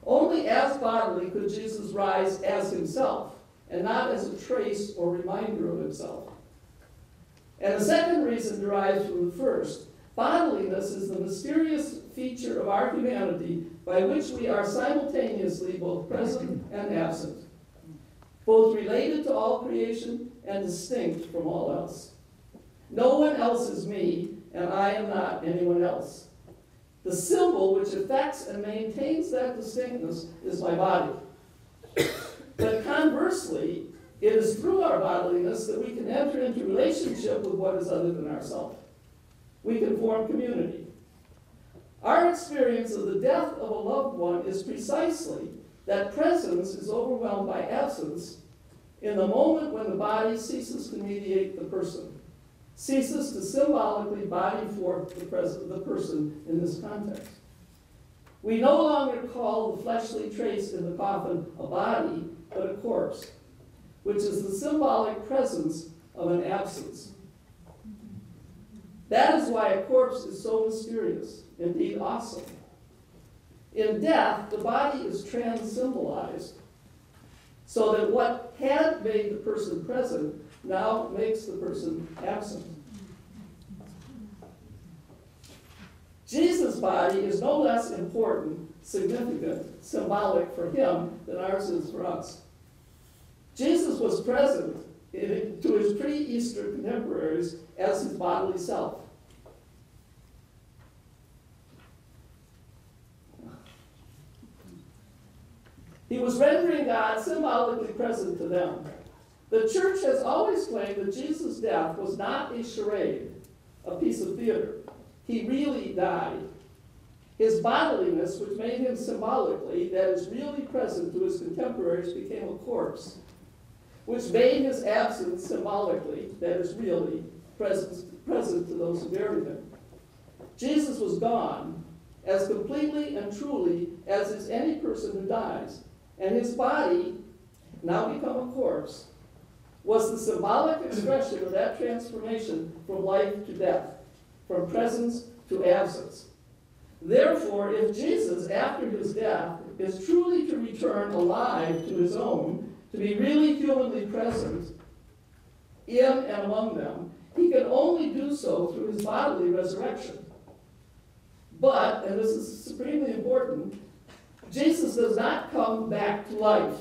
Only as bodily could Jesus rise as himself, and not as a trace or reminder of himself. And the second reason derives from the first. Bodiliness is the mysterious feature of our humanity by which we are simultaneously both present and absent, both related to all creation and distinct from all else. No one else is me, and I am not anyone else. The symbol which affects and maintains that distinctness is my body. But conversely, it is through our bodiliness that we can enter into relationship with what is other than ourselves. We can form community. Our experience of the death of a loved one is precisely that presence is overwhelmed by absence in the moment when the body ceases to mediate the person, ceases to symbolically body forth the, the person in this context. We no longer call the fleshly trace in the coffin a body, but a corpse, which is the symbolic presence of an absence. That is why a corpse is so mysterious, indeed awesome. In death, the body is trans-symbolized, so that what had made the person present now makes the person absent. Jesus' body is no less important, significant, symbolic for him than ours is for us. Jesus was present to his pre-Easter contemporaries as his bodily self. He was rendering God symbolically present to them. The church has always claimed that Jesus' death was not a charade, a piece of theater. He really died. His bodiliness, which made him symbolically, that is really present to his contemporaries, became a corpse, which made his absence symbolically, that is really present, present to those who buried him. Jesus was gone as completely and truly as is any person who dies, and his body, now become a corpse, was the symbolic expression of that transformation from life to death, from presence to absence. Therefore, if Jesus, after his death, is truly to return alive to his own, to be really humanly present in and among them, he can only do so through his bodily resurrection. But, and this is supremely important, Jesus does not come back to life.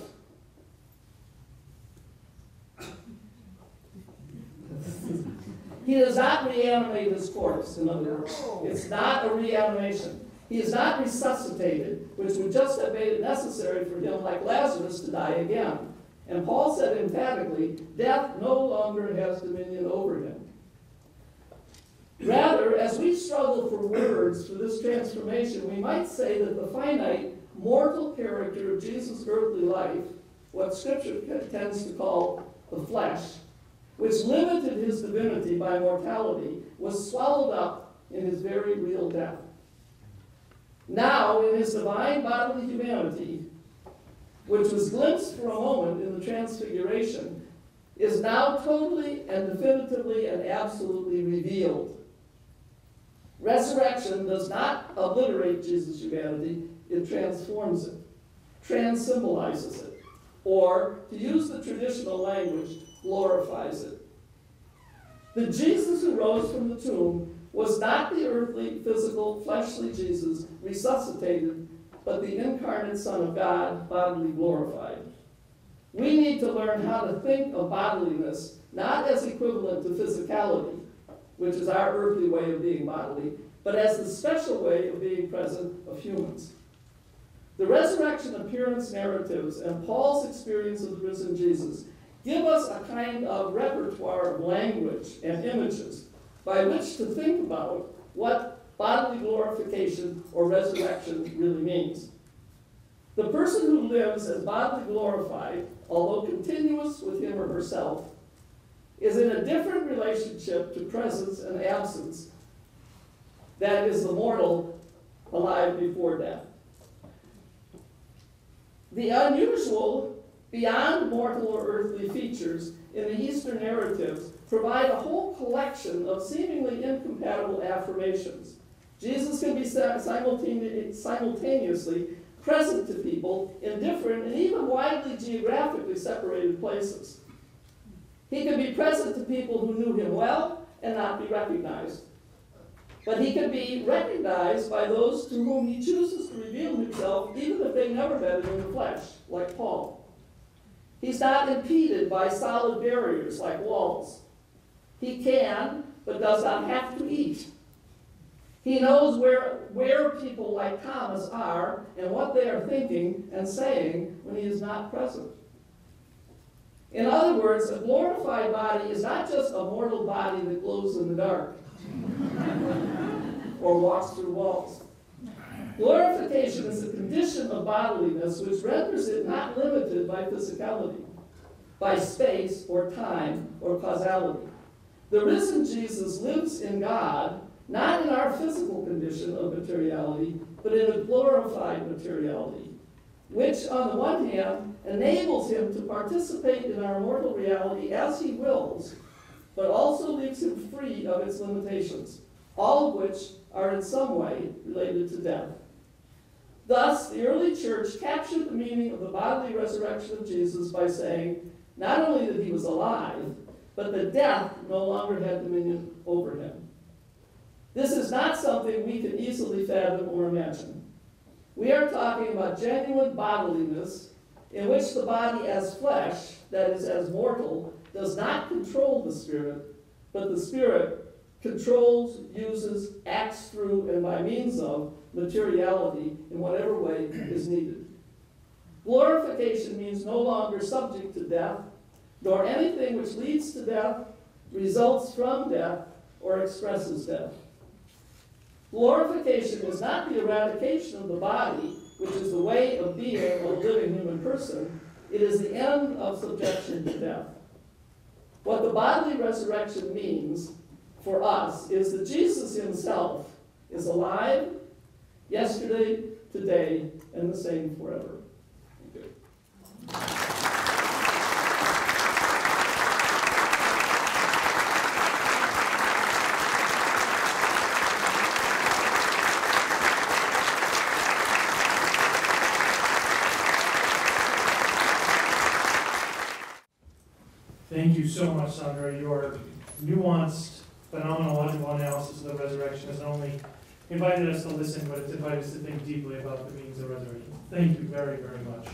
he does not reanimate his corpse, in other words. It's not a reanimation. He is not resuscitated, which would just have made it necessary for him, like Lazarus, to die again. And Paul said emphatically, death no longer has dominion over him. Rather, as we struggle for words for this transformation, we might say that the finite, mortal character of Jesus' earthly life, what Scripture tends to call the flesh, which limited his divinity by mortality, was swallowed up in his very real death. Now, in his divine bodily humanity, which was glimpsed for a moment in the Transfiguration, is now totally and definitively and absolutely revealed. Resurrection does not obliterate Jesus' humanity, it transforms it, trans-symbolizes it, or, to use the traditional language, glorifies it. The Jesus who rose from the tomb was not the earthly, physical, fleshly Jesus resuscitated, but the incarnate Son of God, bodily glorified. We need to learn how to think of bodiliness not as equivalent to physicality, which is our earthly way of being bodily, but as the special way of being present of humans. The resurrection appearance narratives and Paul's experience of the risen Jesus give us a kind of repertoire of language and images by which to think about what bodily glorification or resurrection really means. The person who lives as bodily glorified, although continuous with him or herself, is in a different relationship to presence and absence that is the mortal alive before death. The unusual, beyond mortal or earthly features in the Easter narratives provide a whole collection of seemingly incompatible affirmations. Jesus can be simultaneously present to people in different and even widely geographically separated places. He can be present to people who knew him well and not be recognized. But he can be recognized by those to whom he chooses to reveal himself, even if they never met him in the flesh, like Paul. He's not impeded by solid barriers like walls. He can, but does not have to eat. He knows where, where people like Thomas are and what they are thinking and saying when he is not present. In other words, a glorified body is not just a mortal body that glows in the dark or walks through walls. Glorification is a condition of bodiliness which renders it not limited by physicality, by space or time or causality. The risen Jesus lives in God, not in our physical condition of materiality, but in a glorified materiality, which, on the one hand, enables him to participate in our mortal reality as he wills, but also leaves him free of its limitations, all of which are in some way related to death. Thus, the early church captured the meaning of the bodily resurrection of Jesus by saying not only that he was alive, but that death no longer had dominion over him. This is not something we can easily fathom or imagine. We are talking about genuine bodiliness in which the body as flesh, that is, as mortal, does not control the spirit, but the spirit controls, uses, acts through, and by means of materiality in whatever way is needed. Glorification means no longer subject to death, nor anything which leads to death, results from death, or expresses death. Glorification is not the eradication of the body, which is the way of being a living human person. It is the end of subjection to death. What the bodily resurrection means for us is that Jesus himself is alive yesterday, today, and the same forever. Thank you so much, Sandra. Your nuanced, phenomenological analysis of the resurrection has only invited us to listen, but it's invited us to think deeply about the meanings of resurrection. Thank you very, very much.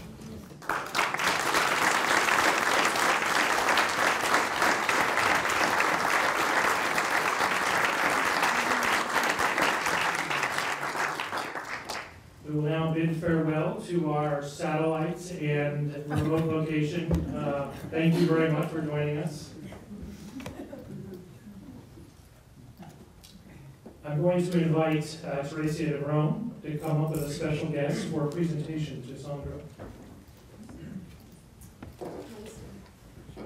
We will now bid farewell to our satellites and remote location. Uh, Thank you very much for joining us. I'm going to invite uh, Theresia de Vroom to come up with a special guest for a presentation to Sandra.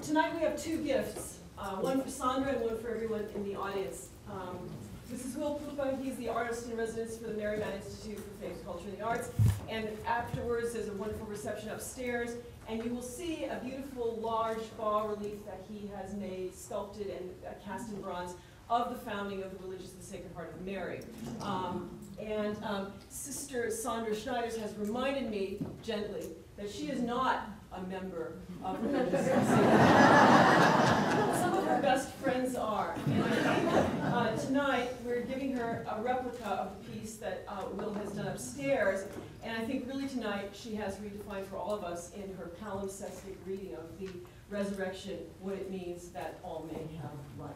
Tonight we have two gifts, uh, one for Sandra and one for everyone in the audience. Um, This is Will Pupa, he's the artist in residence for the Marymount Institute for Faith, Culture, and the Arts. And afterwards, there's a wonderful reception upstairs, and you will see a beautiful large bas relief that he has made, sculpted and uh, cast in bronze of the founding of the Religious of the Sacred Heart of Mary. Um, And um, Sister Sandra Schneiders has reminded me gently that she is not a member of Religious Some of her best friends are. And uh, tonight, we're giving her a replica of the piece that uh, Will has done upstairs. And I think really tonight, she has redefined for all of us in her palimpsestic reading of the resurrection, what it means that all may have life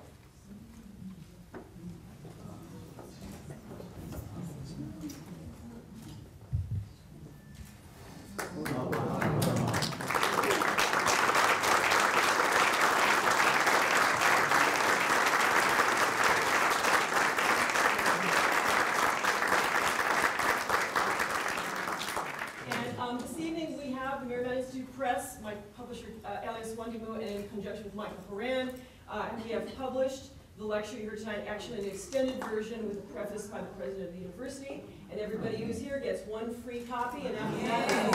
um, this evening, we have the Marymount Institute Press, my publisher, uh, Elias Wondimu, and in conjunction with Michael Horan, uh, we have published the lecture you heard tonight, actually an extended version with a preface by the president of the university. And everybody who's here gets one free copy, and after that,